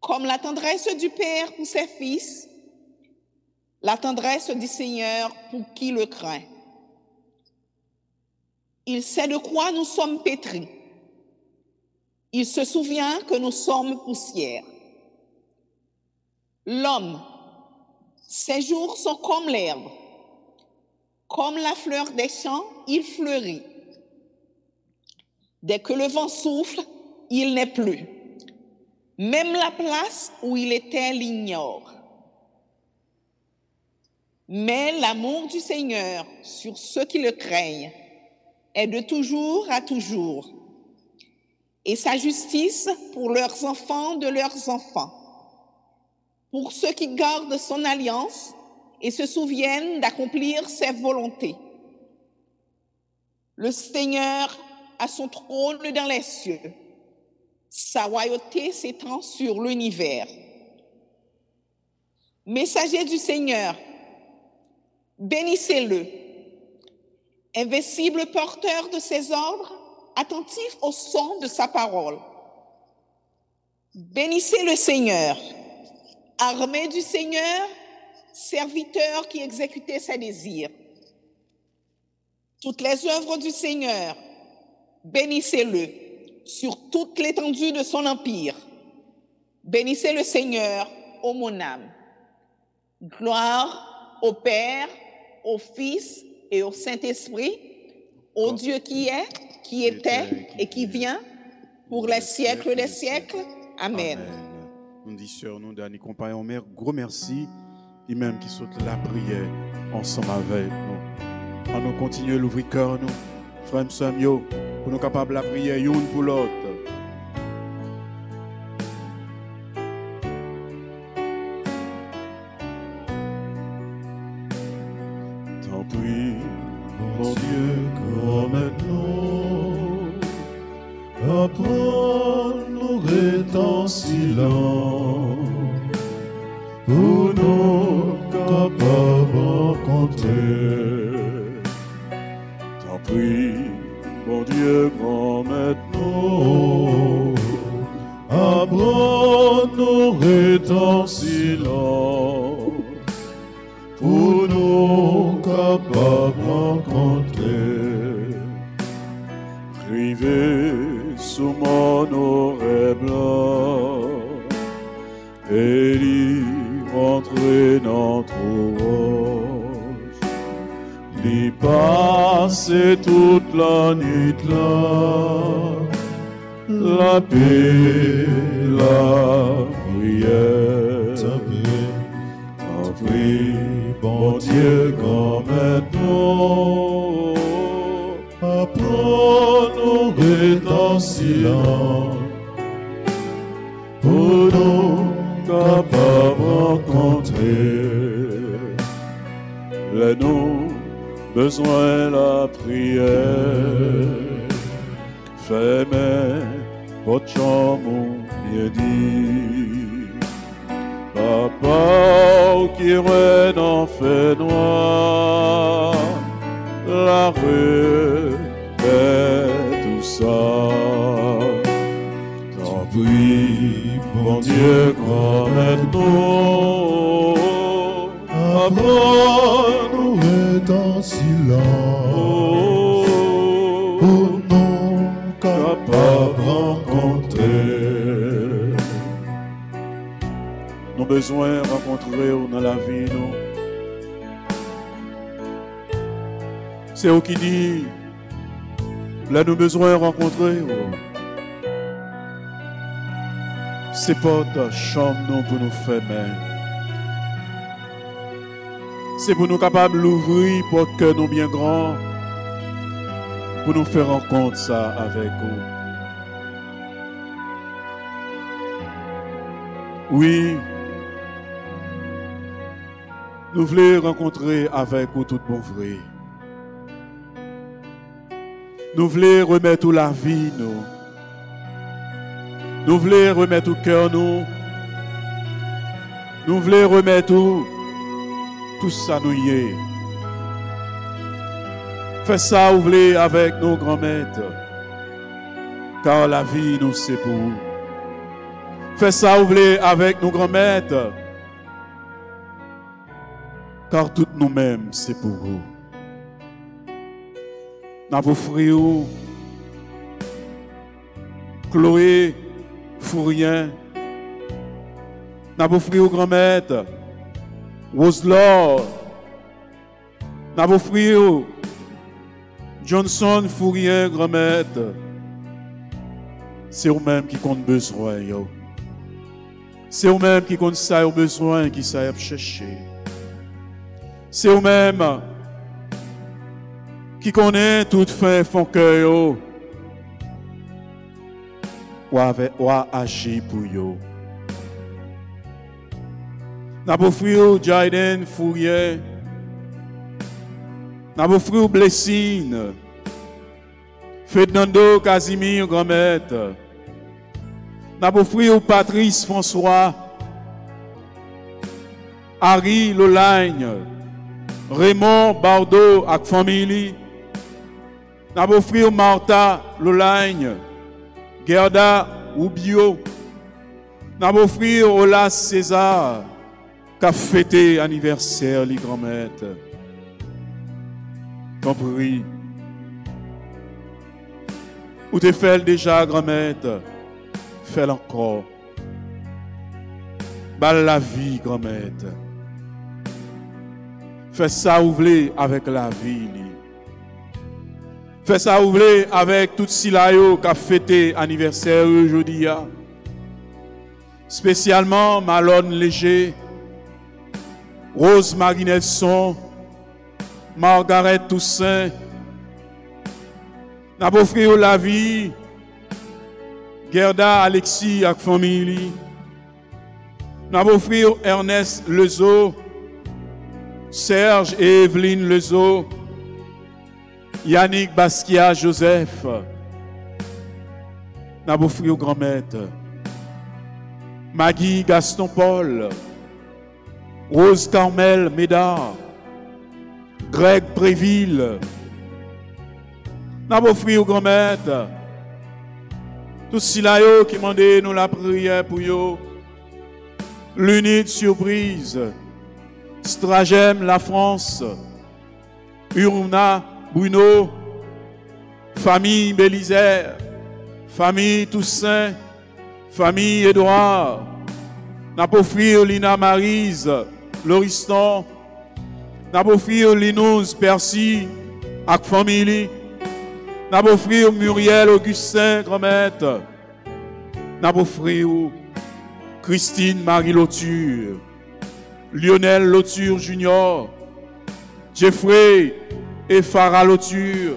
Comme la tendresse du Père pour ses fils, la tendresse du Seigneur pour qui le craint. Il sait de quoi nous sommes pétris. Il se souvient que nous sommes poussière. L'homme, ses jours sont comme l'herbe. Comme la fleur des champs, il fleurit. Dès que le vent souffle, il n'est plus. Même la place où il était l'ignore. Mais l'amour du Seigneur sur ceux qui le craignent est de toujours à toujours. Et sa justice pour leurs enfants de leurs enfants. Pour ceux qui gardent son alliance et se souviennent d'accomplir ses volontés. Le Seigneur a son trône dans les cieux. Sa royauté s'étend sur l'univers. Messager du Seigneur, bénissez-le. Invincible porteur de ses ordres, attentif au son de sa parole. Bénissez le Seigneur. Armée du Seigneur, serviteur qui exécutait ses désirs. Toutes les œuvres du Seigneur, bénissez-le sur toute l'étendue de son empire. Bénissez le Seigneur, ô mon âme. Gloire au Père, au Fils et au Saint-Esprit, au Dieu qui est, qui était et qui vient, pour les siècles des siècles. Amen. Nous dit sur nous, dernier compagnon, mère, gros merci. Et même qui saute la prière ensemble avec nous. On nous continue l'ouvrir cœur, nous, frères et pour nous capables de prier une pour l'autre. Capables de rencontrer. Nos besoins rencontrés dans la vie, nous. C'est eux qui dit, là nous besoins rencontrés. oh. C'est pas ta chambre nous pour nous faire main. C'est pour nous capables d'ouvrir pour que nous bien grand, pour nous faire rencontre ça avec vous. Oui, nous voulons rencontrer avec vous tout bon vrai. Nous voulons remettre la vie, nous. Nous voulons remettre tout cœur, nous. Nous voulons remettre tout, tout ça, nous y est. Fais ça, vous voulez, avec nos grands maîtres. Car la vie, nous, vous. Fais ça, vous voulez, avec nos grands maîtres. Car toutes nous-mêmes, c'est pour vous. Vos frères, Chloé, Fourien, vos frères, grand maître, Roselord, n'a vos frères, Johnson, Fourien, grand maître. C'est eux-mêmes qui comptent besoin. C'est eux-mêmes qui comptent ça, au besoin, qui savent chercher. C'est eux-mêmes qui connaissent toute fin, font cœur. Ou avec, ou agir pour yo. N'a pas Fourier. N'a pas frère Blessine. Fernando Casimir Grand-Maître. Frère Patrice François. Harry Lolagne. Raymond Bardot avec famille. Pas frère Martha Lolagne. Gerda Rubio. N'a pas frère César. Qui fêté anniversaire, les grands-maîtres. Compris. Ou te fait déjà, grand-maître? Fais-le encore. Bal la vie, grand-maître. Fais ça ouvler avec la vie. Fais ça ouvler avec tout Silayo qui a fêté anniversaire aujourd'hui. Spécialement Malone Léger, Rose Marie Nelson, Margaret Toussaint. N'a vie. Gerda Alexis avec famille. Ernest Lezo. Serge et Evelyne Lezo. Yannick Basquiat Joseph. N'a offrir grand maître. Maggie Gaston Paul. Rose Carmel Médard, Greg Préville, n'a pas offert au grand maître. Tout cela qui nous la prière pour eux. L'unité surprise. Stragem La France. Urna Bruno. Famille Bélisère. Famille Toussaint. Famille Édouard. N'a pas offert Lina Marise. Loriston, Nabofrir Linous Percy, avec famille, Nabofrir Muriel Augustin Grand-Maître, Nabofrir Christine Marie Loture, Lionel Loture Junior, Jeffrey et Farah Loture,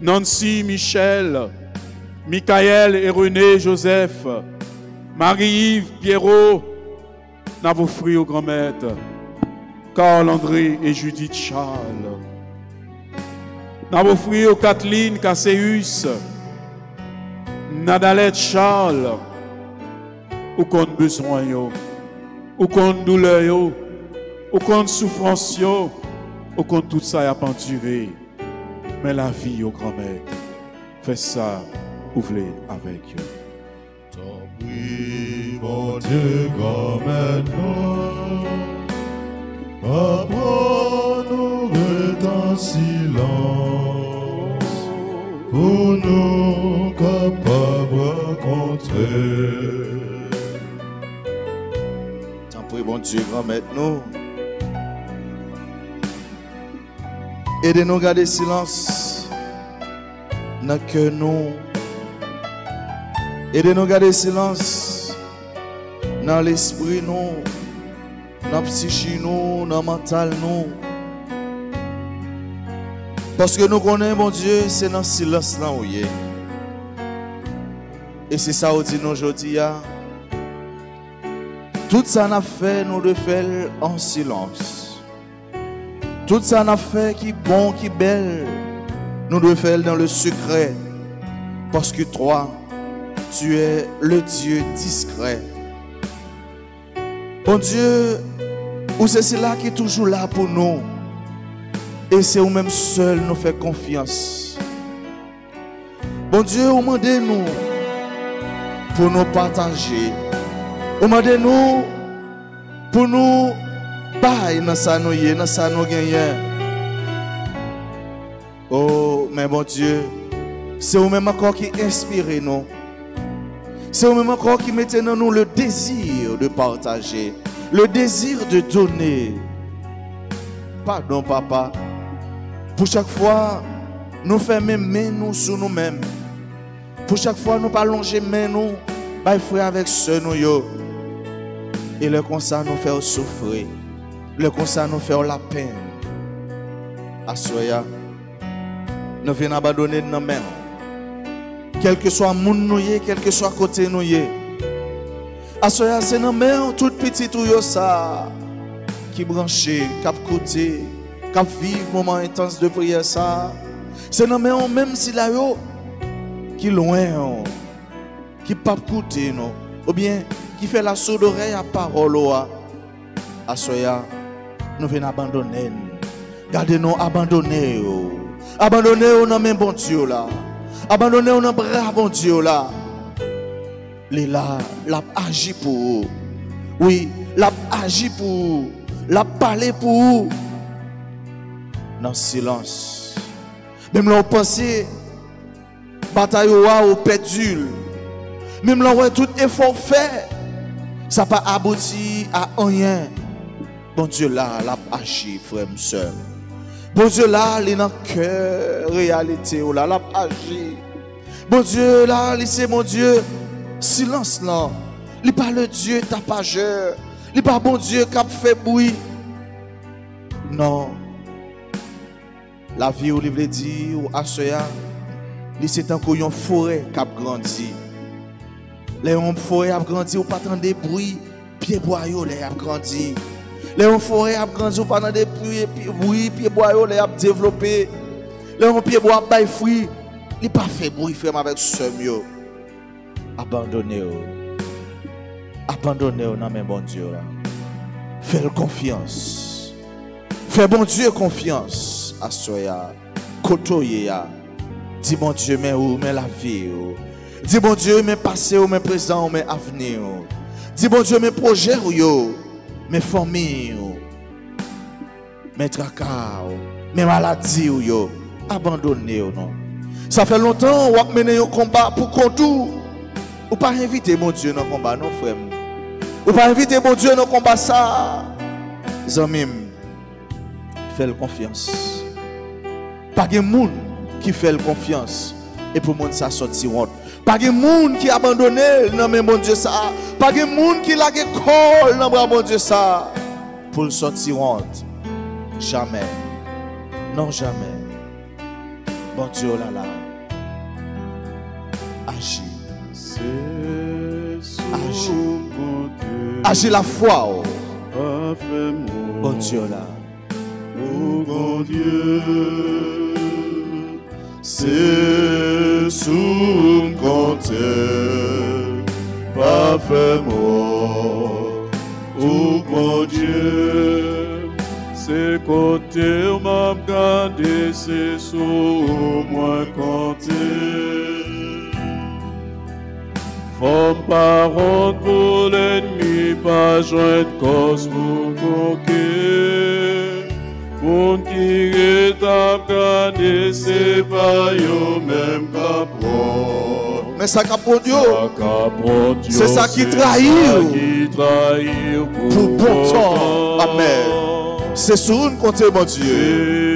Nancy Michel, Michael et René Joseph, Marie-Yves Pierrot, n'a vos frères grand maître, Carl André et Judith Charles. N'a frères Kathleen Casseus, Nadalette Charles, ou qu'on besoin ou qu'on douleur ou qu'on souffrance ou qu'on tout ça a penduré. Mais la vie au grand maître, fait ça, ouvrez avec eux. Mon Dieu, grand apprends-nous en silence, pour nous capables rencontrer. Tant pis, bon Dieu, grand maintenant, aidez-nous à garder silence dans que nous. Aidez-nous à garder silence dans l'esprit, nous, dans psyché, nous, dans mental, nous. Parce que nous connaissons, mon Dieu, c'est dans le silence là où il est. Et c'est ça dit nous aujourd'hui. hein. Tout ça n'a fait, nous le faisons en silence. Tout ça n'a fait qui bon, qui belle, nous le faisons dans le secret. Parce que toi, tu es le Dieu discret. Bon Dieu, ou c'est cela qui est toujours là pour nous. Et c'est nous-mêmes seuls nous fait confiance. Bon Dieu, demandez-nous pour nous partager? Demandez-nous pour nous bailler dans ça nous dans ça nous gagnons? Oh, mais bon Dieu, c'est vous-même encore qui inspirez nous. C'est vous-même encore qui mettez dans nous le désir de partager, le désir de donner. Pardon, papa. Pour chaque fois, nous faisons même main nous sur nous-mêmes. Pour chaque fois, nous parlons main nous, bah, avec ce nous. Et le concert nous fait souffrir. Le concert nous fait la peine. Assoya, nous venons abandonner nos mains. Quel que soit nous yé, quel que soit côté nous yé. Assoya, c'est nos mains tout petit ou yo ça. Qui branché, cap côté, cap vivre moment intense de prière ça. C'est nos mains même si là yo qui loin, qui pas écouter non, ou bien qui fait la sourde oreille à parole Asoya, nous venons abandonner. Gardez-nous abandonner. Abandonner dans main bon Dieu là. Abandonner dans bras bon Dieu là. Les là, l'a agi pour vous. Oui, l'a agi pour vous. L'a parlé pour vous. Dans le silence. Même là, on pensez bataille ou perdu. Même là, ouais, tout effort fait, ça n'a pas abouti à rien. Bon Dieu là, l'a agi, frère, soeur. Bon il est dans le cœur, réalité, ou là, l'a agi. Bon Dieu là, il c'est mon Dieu, silence là. Il pas le Dieu tapageur. Il pas bon Dieu qui fait bruit. Non. La vie ou livre dit ou asoya, c'est un une forêt qui a grandi. Les hommes forêt a grandi ou pas tant de bruit, pied boyau les a grandi. Les hommes forêt a grandi ou pas tant de bruit, pied bruit, pied boyau les a développé. Les hommes pied bois bay fruit, il pas fait bruit frère avec ce mieux. Abandonnez vous. Abandonnez vous dans mes bon Dieu. Fais confiance. Fais bon Dieu confiance à soya. Kotoye. Dis bon Dieu, mais où, mais la vie. Dis bon Dieu, mais passé ou, mais présent ou, mais avenir. Dis bon Dieu, mes projets mes familles mes tracas mes maladies ou yo? Abandonnez ou non. Ça fait longtemps ou mené un combat pour contour. Ou pas inviter mon Dieu dans le combat, non frère. Ou pas inviter mon Dieu dans le combat ça. Zamim, fais confiance. Pas de monde qui fait confiance et pour monde ça sorti honte. Pas de monde qui abandonné non mais mon Dieu ça. Pas de monde qui l'a col non mais mon Dieu ça pour le sortir honte. Jamais. Non jamais. Bon Dieu oh là là. Agis. Agis. sous mon Dieu, Agis la foi. oh. Bon Dieu là. Oh mon Dieu, c'est sous compte, parfaitement. Oh mon Dieu, c'est côté m'a gardé, c'est sous moi compté. Forme parole pour l'ennemi, pas joindre cause pour coquer. Moun est à garder, c'est pas yo ça capot Dieu. C'est ça qui trahit. qui trahit pour, Pour bon autant. Amen. Dieu.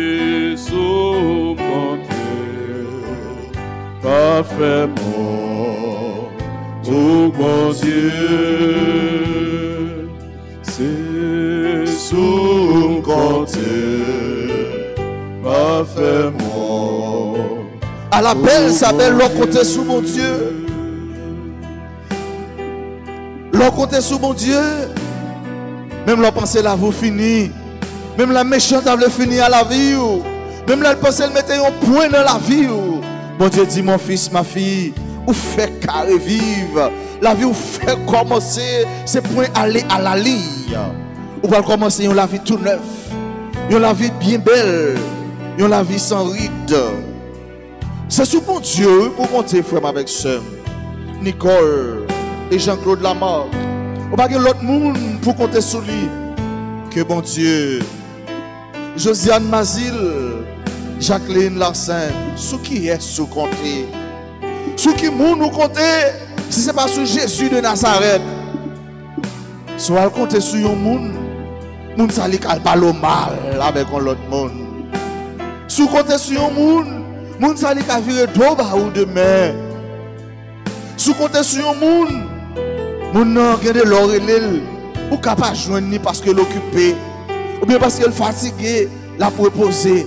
C'est sous mon Dieu, parfaitement, mon Dieu, c'est sous mon Dieu, parfaitement. À la belle, sa belle, l'on compte sous mon Dieu. L'on compte sous mon Dieu. Même l'on pensait la vous fini. Même la méchante avait fini à la vie. Même là, elle pensait le mettre un point dans la vie. Bon Dieu dit, mon fils, ma fille, ou fait carré vivre. La vie ou fait commencer. C'est point aller à la ligne. Ou va commencer une la vie tout neuf. Une la vie bien belle. Une la vie sans ride. C'est sous mon Dieu pour monter frère avec soeur Nicole et Jean-Claude Lamarck. On va l'autre monde pour compter sur lui. Que bon Dieu. Josiane Mazil, Jacqueline Larsen, sous qui est sous compter? Sous qui monde nous compter si ce n'est pas sur Jésus de Nazareth. Soit compter sur un monde, monde ça parle mal avec l'autre monde. Sous compter sur un monde, monde ça li virer ou demain. Sous compter sur un monde, monde nan gen de l'or et l'île, ou capable joindre ni parce que l'occupé, ou bien parce qu'elle fatigué, la pour reposer.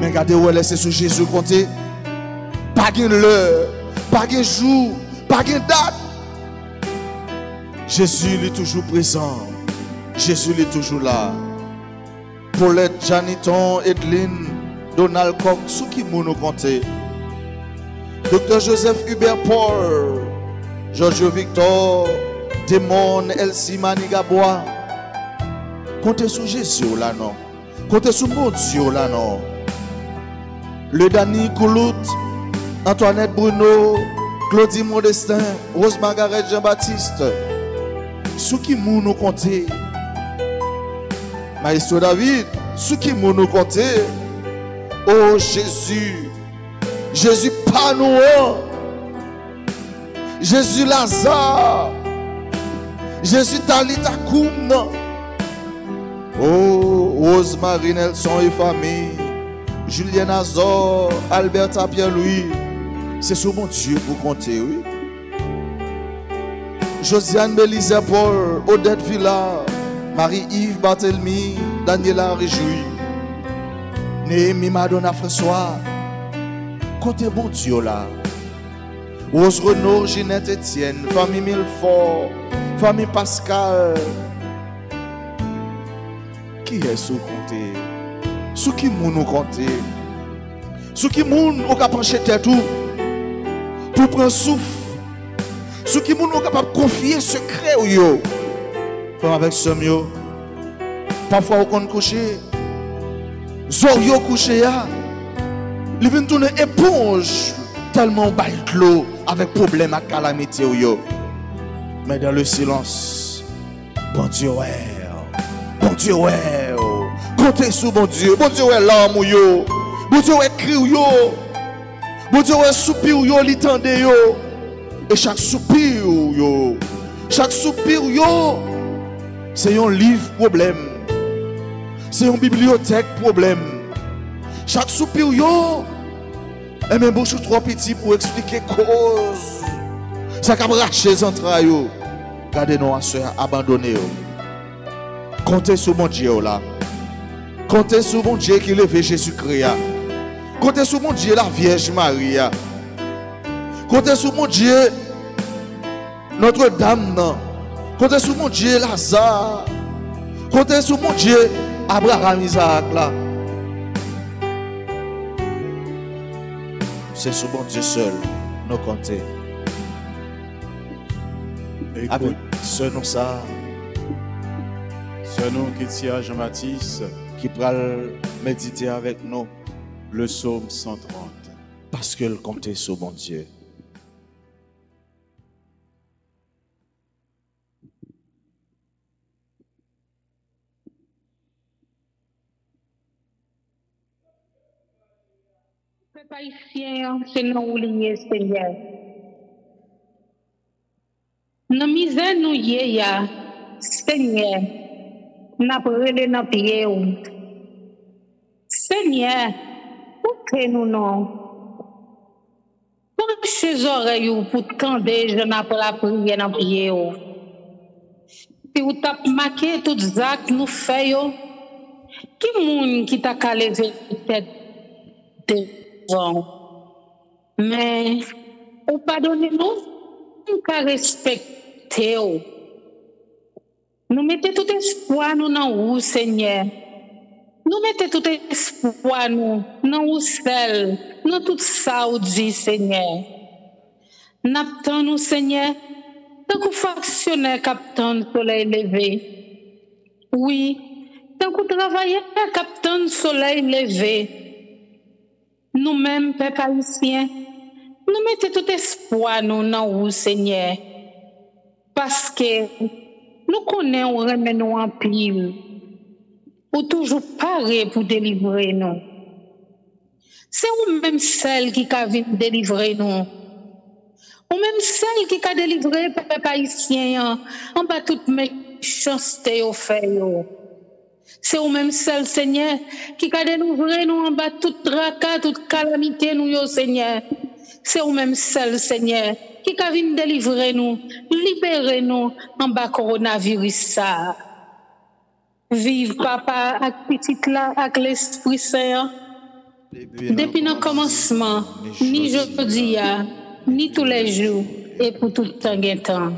Mais regardez où elle est, c'est Jésus compter. Pas gen l'heure, pas gen jour, pas gen date. Jésus est toujours présent. Jésus est toujours là. Paulette, Janiton, Edline, Donald Cox, sous qui nous. Docteur Joseph Hubert Paul, Giorgio Victor, Démon, Elsie Manigabois. Comptez sur Jésus là non? Comptez sur mon Dieu là non? Le Dani Koulout, Antoinette Bruno, Claudie Modestin, Rose Margaret Jean-Baptiste. Sous qui nous compter. Maestro David, sous qui nous compter. Oh Jésus, Jésus pas nous. Jésus Lazare, Jésus Talita Koum. Oh Rosemary Nelson et famille, Julien Azor, Alberta Pierre-Louis. C'est sur mon Dieu pour compter, oui. Josiane Belize Paul, Odette Villa, Marie-Yves Barthélemy, Daniela Réjouis. Néhémie Madonna François. Côté bon Dieu là. Rose Renaud, Ginette Etienne, famille Milfort, famille Pascal. Qui est sous compter? Sous qui moun nous compter? Sous qui moun ou tête tout pour prendre souffle? Sous qui moun ou capable de confier secret ou yo? Comme avec ce yo. Parfois on compte coucher. Zor yo couché ya. Li vin tourner éponge tellement bail clos avec problème à calamité ou yo. Mais dans le silence, bon Dieu ouais. Bon Dieu ouais. Comptez sur bon Dieu. Bon Dieu ouais l'âme ou yo. Bon Dieu ouais cri ou yo. Bon Dieu ouais soupir ou yo li tende yo. Et chaque soupir. Chaque soupir ou yo. C'est un livre problème. C'est une bibliothèque problème. Chaque soupir yo. Et même bouche trop petit pour expliquer cause. Ça cap les entrailles. Gardez nous à soeur abandonné. yo. Comptez sur mon Dieu là. Comptez sur mon Dieu qui levait Jésus-Christ. Comptez sur mon Dieu la Vierge Marie. Comptez sur mon Dieu Notre-Dame. Comptez sur mon Dieu Lazare. Comptez sur mon Dieu Abraham Isaac là. C'est sur mon Dieu seul, nous compter. Avec Écoute, ce nom ça ce nom qui tient à Jean-Baptiste, qui pral méditer avec nous le psaume 130. parce que le compter sur mon Dieu. Haïtien, c'est non oublié, Seigneur. Dans misère nous y ya, Seigneur, n'a brûlé dans pied ou. Seigneur, pour nous non. Pour ses oreilles ou pour tendre, je n'ai pas la prière dans pied ou. Si vous tap marqué tout qui moun qui t'a. Mais, ou pardonnez-nous, nous qu'à respecter. ou. Nous mettons tout espoir nous dans vous, Seigneur. Nous mettons tout espoir nous dans vous seul, dans tout ça ou dit, Seigneur. N'attendons nous, Seigneur, tant que fonctionnaire capitaine soleil levé. Oui, tant que travailleur capitaine soleil levé. Nous-mêmes, peuple haïtien, nous mettons tout espoir nous dans vous, Seigneur. Parce que nous connaissons remet nous en pile. Ou toujours paré pour délivrer nous. C'est vous-même celle qui a venir délivrer nous. Ou même celle qui a délivré le peuple haïtien en bas toute méchanceté au fait. yo. C'est ou même seul, Seigneur, qui a délivré nous en bas toute tracas, toute calamité, nous, yo, Seigneur. C'est ou même seul, Seigneur, qui a venu délivrer nous, libérer nous en bas coronavirus ça. Vive papa avec petite là, avec l'Esprit Saint. Depuis le commencement, ni jeudi, ni tous les jours, et pour tout le temps et temps.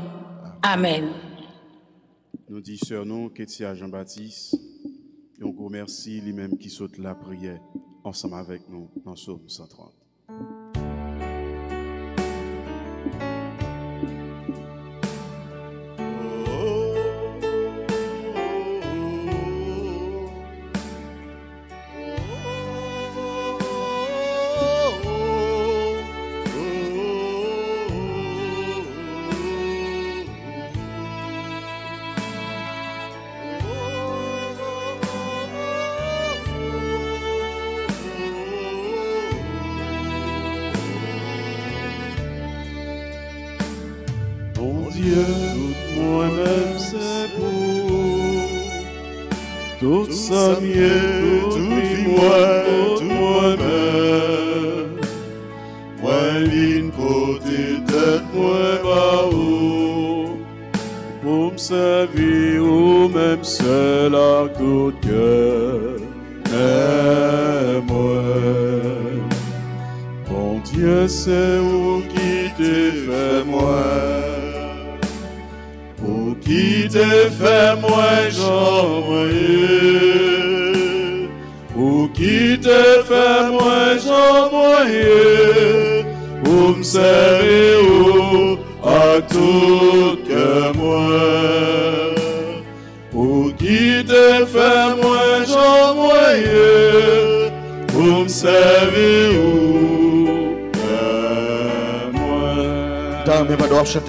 Amen. Nous disons sur nous, Kétia Jean-Baptiste, et on vous remercie lui-même qui saute la prière ensemble avec nous dans le psaume 130. Tout ça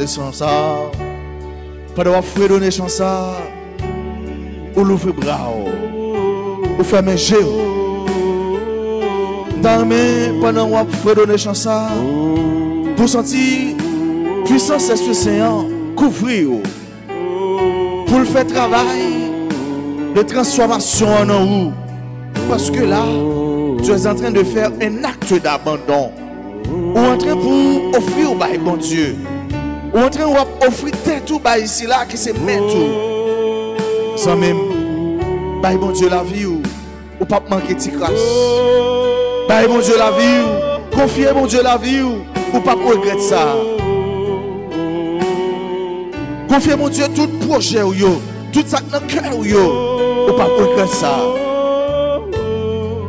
sans ça. Pas doivent fredonner sans ça. Ou l'ouvrir bras. Ou fermer jeu. Dans mes pendant qu'on fredonner sans ça. Pour sentir puissance Esprit Saint couvrir. ou. Pour le faire travail de transformation en vous. Parce que là, tu es en train de faire un acte d'abandon. Ou en train pour offrir au bail bon Dieu. Ou en train d'offrir tout bail ici là qui se met tout. Sans même, bail bon Dieu la vie ou, ou pas manquer de grâce. Bail bon Dieu la vie ou, confier bon Dieu la vie ou, ou pas regretter ça. Confier mon Dieu tout projet ou yo, tout ça dans le cœur ou yo, ou pas regretter ça.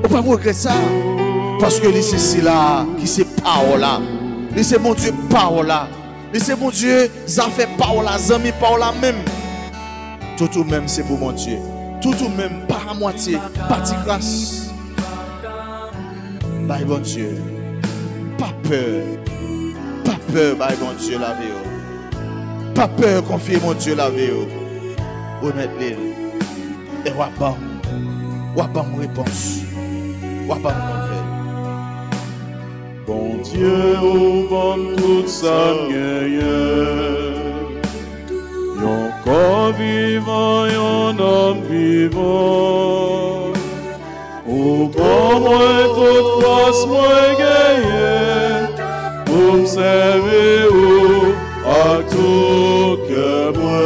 Ou pas regretter ça. Parce que c'est là qui c'est parole là. C'est mon Dieu parole là. C'est mon Dieu, ça fait parole là, zami parole là même. Tout ou même c'est pour mon Dieu. Tout ou même pas à moitié, pas de grâce. Bye bon Dieu. Pas peur. Pas peur, bye bon Dieu la vie. oh. Pas peur, confier mon Dieu la vie. oh. Remettre l'île. Et wapam. Wapam réponse. Bon Dieu, au vent toute sa gagne. Yon corps vivant, yon homme vivant. Bon moi, toute force, moi gagne. Pour me servir ou à tout que moi.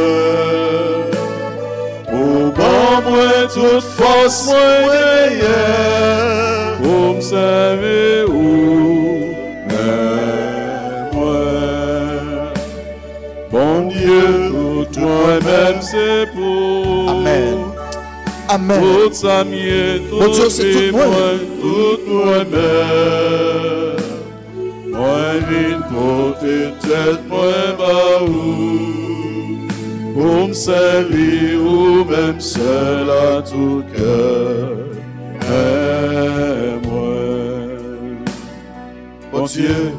Bon moi, toute force, moi gagne. Pour me Amen. Tout ça mieux, Bon Dieu, tout c'est tout moi. tout moi-même. Moi, vine porter tête, moi, bah, où. Pour me servir, ou même seul à tout cœur. Aime-moi. Bon Dieu.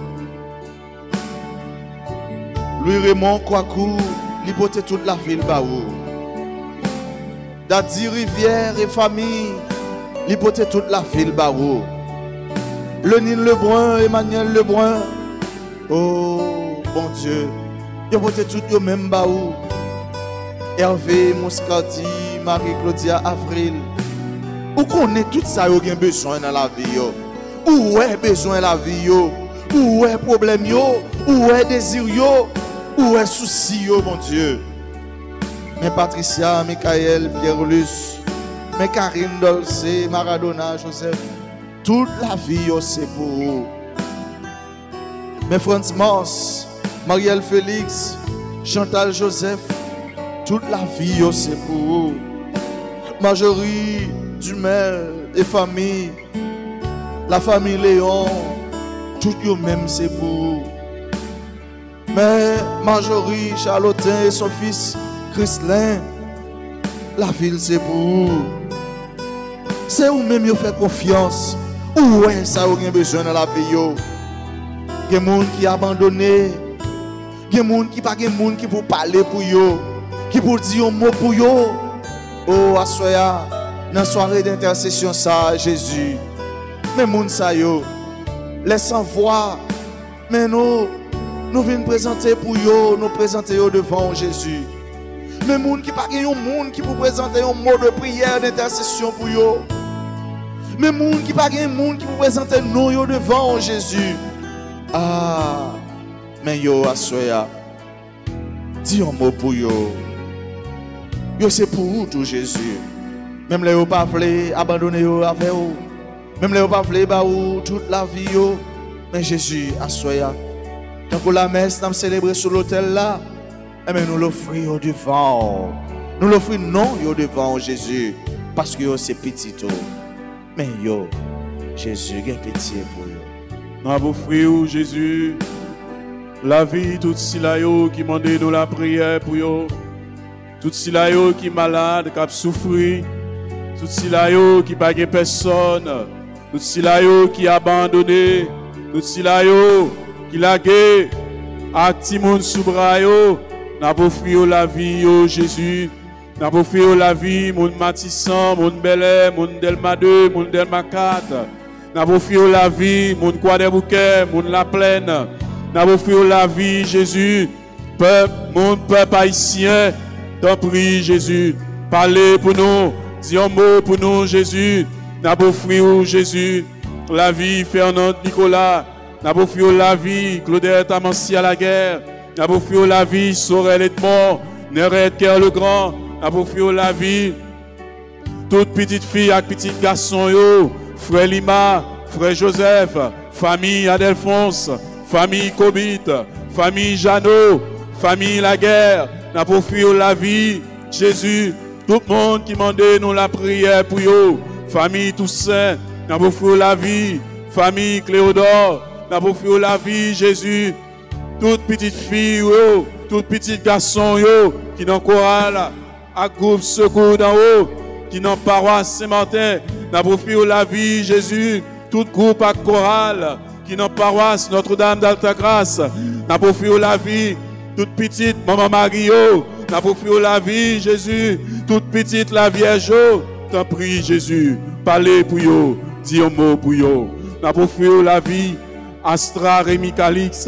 Louis Raymond Kwaku, lipote toute la ville ba ou. Dadi Rivière et famille, lipote toute la ville ba ou. Lenine Lebrun, Emmanuel Lebrun. Oh, bon Dieu. Pote tout yo même ba ou. Hervé Moscati, Marie-Claudia Avril. Ou connaît tout ça gen besoin dans la vie. Ou est besoin la vie. Ou est problème. Ou est désir. Ou est souci mon Dieu. Mais Patricia, Michael, Pierre-Luce, mais Karine Dolce, Maradona, Joseph, toute la vie yo c'est pour vous. Mais Franz Mars, Marielle Félix, Chantal Joseph, toute la vie yo c'est pour vous. Marjorie Dumel et famille, la famille Léon, tout yo même c'est pour vous. Mais Marjorie, Charlotin et son fils Christlin, la ville c'est pour vous. C'est où même yo fait confiance. Où est ça ou gen besoin dans la vie yo? Gen moun qui abandonné. Gen moun qui pas gen moun qui pour parler pour yo. Qui pour dire un mot pour yo. Oh, assoya, dans soirée d'intercession ça, Jésus. Mais moun sa yo, laisse voir. Mais nous, nous venons présenter pour yo, nous présenter devant Jésus. Mais moun qui pas yon moun qui pour présenter un mot de prière d'intercession pour yo. Mais moun qui pas gen moun qui pour présenter nous yo devant Jésus. Ah, mais yo assoya. Dis un mot pour yo. Yo c'est pour vous tout Jésus. Même les pas voulu abandonner yo avec vous. Même les pas voulu ba ou toute la vie yo. Mais Jésus, assoya. Tant que la messe nous célébrer sur l'autel là, eh nous l'offrir au devant. Nous l'offrir non devant Jésus parce que c'est petit tout. Mais yo Jésus, gain pitié pour yo. Beau frère Jésus, la vie, tout si là qui mande nous la prière pour yo. Tout si là qui malade, qui a souffert. Tout si là qui pas personne. Tout si là qui abandonné. Tout si là qui lagué. A ti moun. N'a beau la vie yo Jésus. N'a beau la vie, moun Matissan, moun Belé, moun Delma 2, moun Delma 4. N'a la vie, moun Croix moun La Plaine. N'a la vie, Jésus. Peuple, mon peuple haïtien, t'en prie, Jésus. Parlez pour nous, dis un mot pour nous, Jésus. N'a beau Jésus. La vie, Fernand Nicolas. N'a la vie, Claudette Amancy à la guerre. Frère la vie, Sorel Edmond. Néret Cœur le Grand. Frère la vie, toute petite fille et petit garçon yo, frère Lima, frère Joseph, famille Adelphonse, famille Cobit, famille Jeannot, famille Laguerre, fuir la vie, Jésus, tout le monde qui demandait nous la prière pour yo, famille Toussaint, fuir la vie, famille Cléodore, fuir la vie, Jésus, toute petite fille yo, toute petite garçon yo, qui dans chorale, à groupe secours d'en haut, qui dans paroisse Saint-Martin, n'a fuir la vie, Jésus, tout groupe à chorale, qui dans paroisse Notre-Dame d'Alta-Grâce, n'a fuir la vie, toute petite maman Mario, n'a fuir la vie, Jésus, toute petite la Vierge, t'en prie, Jésus, parlez pour yo, dis un mot pour yo, n'a fuir la vie, Astra Rémi Calix,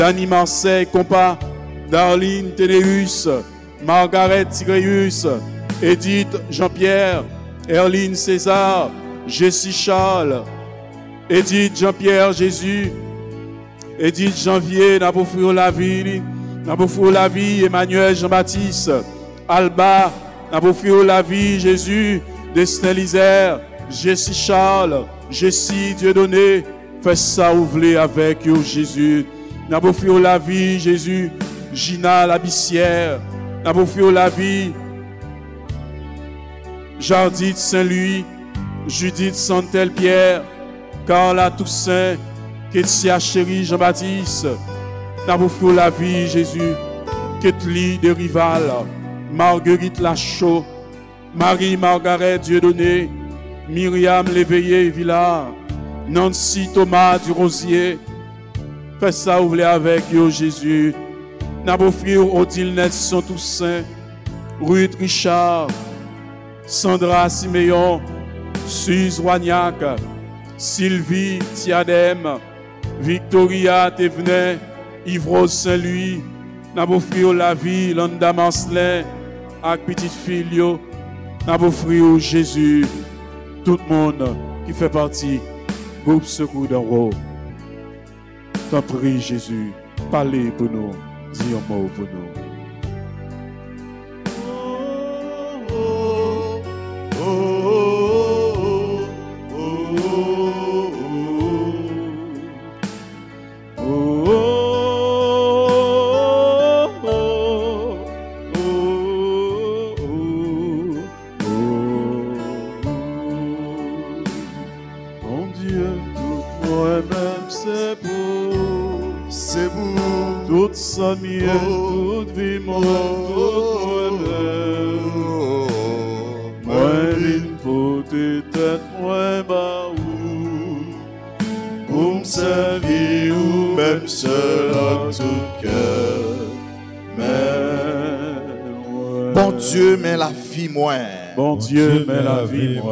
Dani Marseille Compa, Darlene Ténéus, Margaret Tigreus, Edith Jean-Pierre, Erline César, Jessie Charles, Edith Jean-Pierre Jésus, Edith Janvier, Naboufou la vie, Naboufou la vie, Emmanuel Jean-Baptiste, Alba, Naboufou la vie, Jésus, Destin Jessie Charles, Jessie Dieudonné, fais ça ouvler avec Jésus. Naboufou la vie, Jésus, Gina Labissière, Naboufou la vie, Jardite Saint-Louis, Judith Santel-Pierre, Carla Toussaint, Ketia Chéri Jean-Baptiste, Naboufou la vie, Jésus, Ketli de Rival, Marguerite Lachaud, Marie-Margaret Dieudonné, Myriam Léveillé Villard, Nancy Thomas du Rosier, fais ça ouvrir avec yo Jésus, Naboufou Odile Nelson Toussaint, Ruth Richard, Sandra Siméon, Suze Wagnac, Sylvie Tiadem, Victoria Thévenet, Yvrose Saint-Louis, Nabofrio Lavie, Landa Marcelin, avec petite fille, Nabofrio Jésus, tout le monde qui fait partie groupe Secours d'en haut. T'en prie Jésus, parlez pour nous, dis un mot pour nous.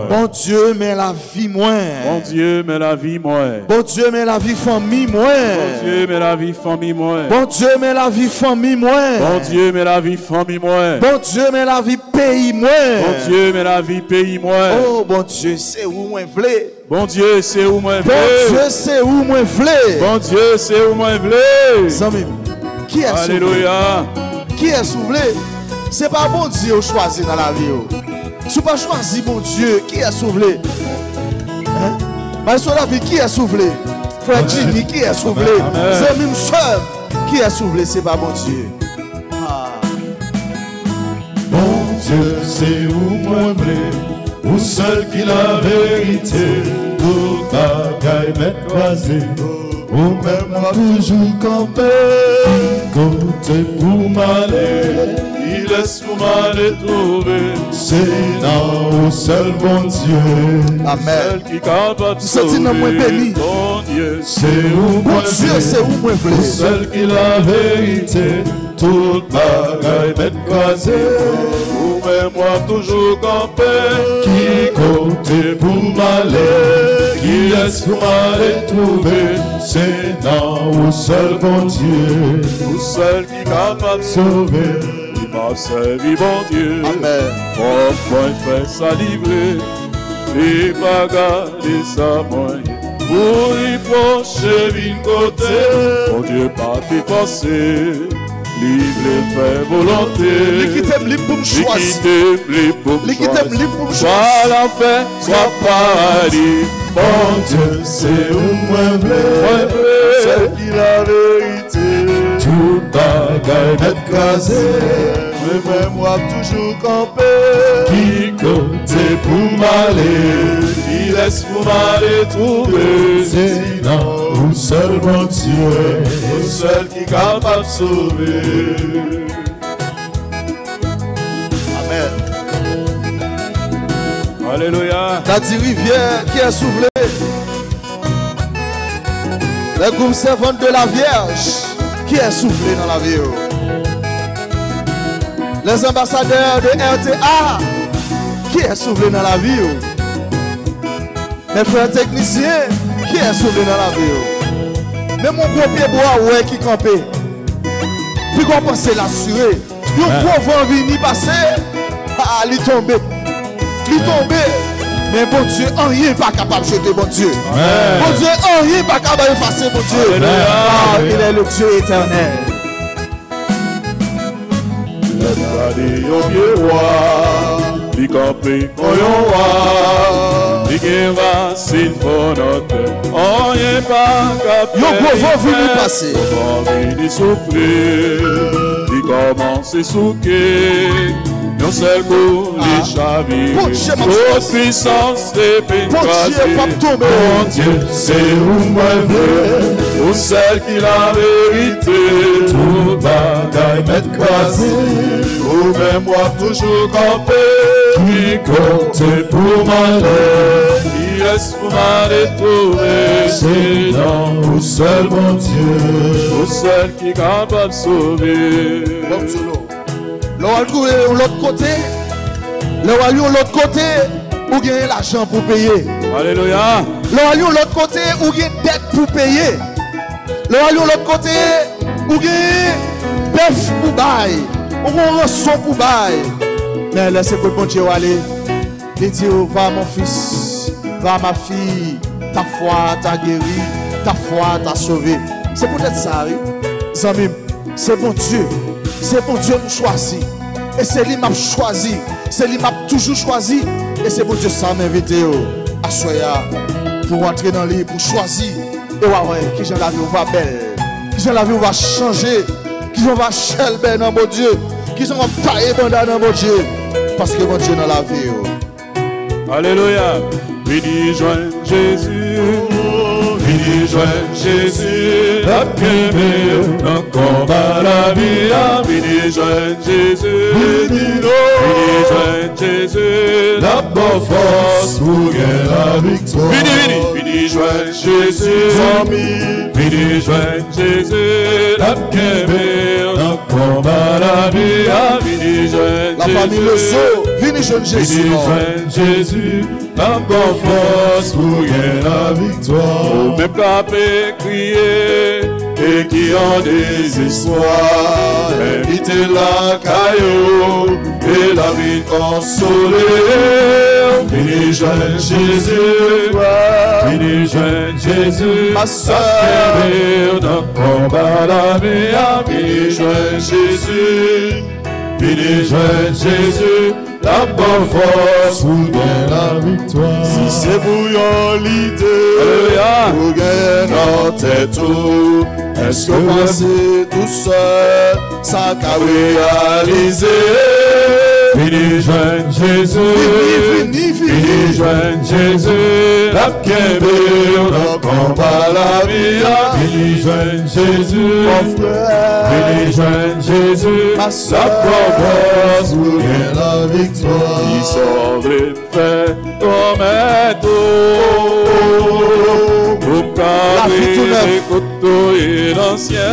Bon Dieu, mais la vie moins. Bon Dieu, mais la vie, moi. Bon Dieu, mais la vie famille Bon moins. Dieu, mais la vie, famille, moi. Bon Dieu, mais la vie famille moins. Bon Dieu, mais la vie, famille, moi. Bon Dieu, mais la vie pays moins. Bon Dieu, mais la vie, pays, moi. Oh, bon Dieu, c'est où moi vle. Bon Dieu, c'est où moi Bon vle. Dieu, c'est où moi vle. Bon Dieu, c'est où moi. Zami, qui est soufflé? Alléluia. Qui est soufflé? C'est pas bon Dieu choisi dans la vie. Si pas choisi, mon Dieu, qui a soufflé? Hein? Maestro David, qui a soufflé? Frère Jimmy, qui a soufflé? C'est même soeur qui a soufflé, c'est pas mon Dieu. Ah. Mon Dieu, c'est où moi vrai, ou seul qui la vérité, tout bagaille m'est croisé, ou même moi toujours campé, côté pour m'aller, il laisse pour m'aller trouver, c'est dans au seul bon Dieu, Amen. qui capable de béni? Mon Dieu, c'est où moi Dieu, c'est où moi ou vrai. seul qui la vérité, tout bagaille m'est croisé, ou même moi toujours campé, Qui côté pour m'aller, qui pour m'aller trouver, c'est dans au seul bon Dieu, tout seul qui capable de sauver. Il m'a servi, bon Dieu. Amen. Pourquoi il fait ça livrer Les bagages, les samoyens Pour y procher d'une côté Mon Dieu, pas t'y passer Livre fait volonté L'équité libre pour me choisir. L'équité libre pour me L'équité choisir. libre pour me Soit choisir. l'enfer, soit paradis Bon Dieu, c'est où moi vrai, c'est qui la vérité tout bagaille m'est crasé, Mais moi toujours campé. qui côté pour m'aller, laisse pour m'aller trouver c'est dans au seul bon Dieu. Le seul qui est capable de sauver Amen. Alléluia T'as dit rivière qui est soufflé. Les groupes servantes de la Vierge qui est soufflé dans la vie. oh. Les ambassadeurs de RTA qui est soufflé dans la vie. Les frères techniciens qui est soufflé dans la vie. Même mon gros pied bois ouais qui campé. Puis qu'on pense l'assurer. Un gros vent vini passer. Ah, il tombé. Il tombé. Mais bon Dieu, rien n'est pas capable de jeter, bon Dieu. Amen. Bon Dieu, rien n'est pas capable d'effacer, bon Dieu. Ah, il est le Dieu éternel. Au miroir Li campé. Quand yon roi Li gen racine fonante On y'en pas capé. Yon gros vent vini. Vent vini Li commence souquer. Yon seul coup Ah. li chavire puissance. Mon Dieu, c'est où moi vrai, Au seul qui la vérité tout bagaille m'est croisé, Ou même moi toujours campé qui côté pour m'aller, Qui laisse pour m'aller trouver c'est dans au seul bon Dieu. Au seul qui capable de sauver Dieu, l'eau. L'on va le trouver de l'autre côté. L'on va de l'autre côté. Ou gagner l'argent pour payer. Alléluia L'on va de l'autre côté. Ou gagner dette pour payer. L'on va de l'autre côté. Ou gagner bœuf pour bail. Ou gagner rançon pour bail. Mais laissez pour le bon Dieu aller. Il dit, oh, va mon fils, va ma fille, ta foi t'a guéri, ta foi t'a sauvé. C'est peut-être ça, oui. Zamim, c'est bon Dieu. C'est bon Dieu nous choisit. Et c'est lui m'a choisi. C'est lui m'a toujours choisi. Et c'est bon Dieu ça m'a invité oh, à Soya pour entrer dans lui, pour choisir. Et ouais, qui j'en la vie va belle. Qui j'en la vie va changer. Qui j'en va chelber dans mon Dieu. Qui j'en va tailler bandana dans mon Dieu. Parce que mon Dieu dans la vie. oh. Alléluia. Vini joindre Jésus. Vini joindre Jésus. La kembe Dans combat la vie ah. Vini joindre Jésus. Vini joindre Jésus. La bonne force pour la victoire. Vini, vini, vini joindre Jésus. Vini joindre Jésus. La kembe Dans la vie. Vini famille Le Sceau, venez jeune Jésus. Vini Jésus La bonne force Pour la victoire. même capé crier et qui en désespoir inviter la caillou et la vie consolée Vini jeune Jésus Vini jeune Jésus Ma dans le combat la vie Vini jeune Jésus Vini jeune Jésus la bonne force Pour gagner la victoire. Si c'est pour l'idée. Pour gagner notre tête Est-ce que passer tout seul? Ça qu'a réalisé Joindre Jésus. Fini, fini, fini. Fini joindre Jésus. La kembe combat la joindre Jésus. Mon frère Fini joindre Jésus. Ma soeur province Pour gagner la victoire faits comme un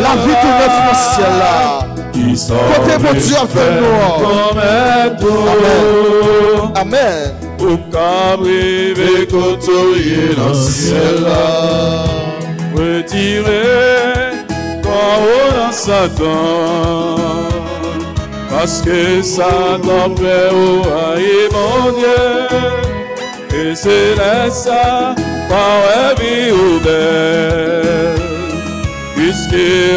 La dans le ciel Qui sauve Côté les Dieu a fait nous. comme un tour. Amen Pour qu'arriver côtoyer dans le ciel là. Retirer quand dans Satan. Parce que Satan fait au haï mon Dieu. Et c'est là ça, par vie ou belle. Puisque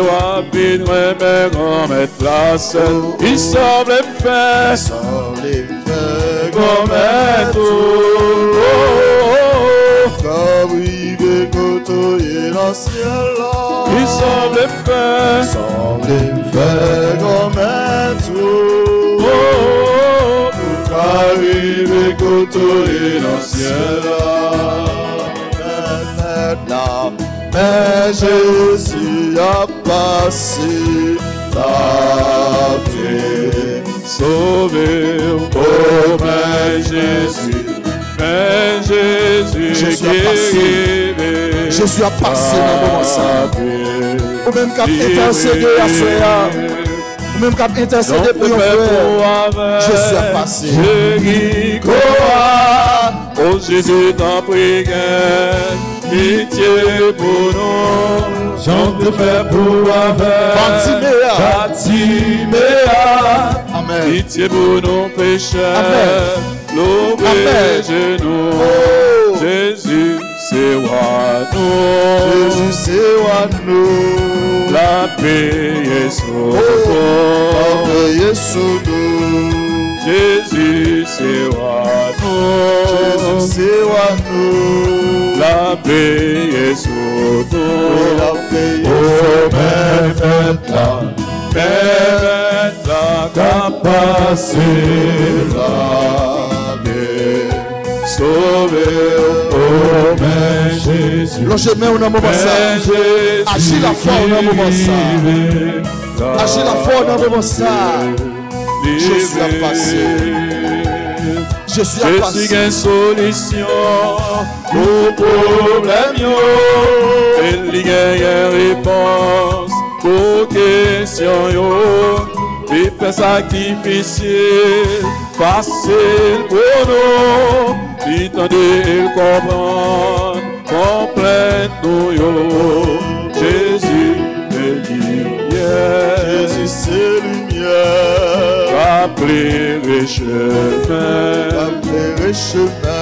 rapide, mais grand mettre la scène. Il semble faire Sans les faits comme un tour. Comme veut côtoyer dans ciel là Il semble faire Sans les faits comme un oh, Pour arriver côtoyer dans ciel là mais Jésus a passé la vie. Sauver, oh mais Jésus, mais Jésus Jésus a passé. Jésus a passé dans le moment ça. Ou même cap intercédé à Ou même cap intercédé pour un frère. Jésus a passé. Jéricho, oh Jésus t'en prie, pitié pour nous. Chante fait pour avec. Amen Pitié pour nos pécheurs, Amen. genoux. Oh Jésus, c'est roi nous. Jésus c'est à nous La paix est sur Oh, nous. Veillez sur nous Jésus, c'est roi nous. Jésus c'est nous La paix est sur Et nous. la paix est Oh, passer la paix Sauver, oh, mais Jésus. Longez main au moment ça Agis la foi moment ça. Agis la foi moment ça. Jésus a passé. Jésus a Jésus passé a une solution pour problème y a une réponse pour question. Il fait difficile, facile pour nous. Il comprendre nous. Jésus est lumière, Jésus c'est lumière Éclairer chemin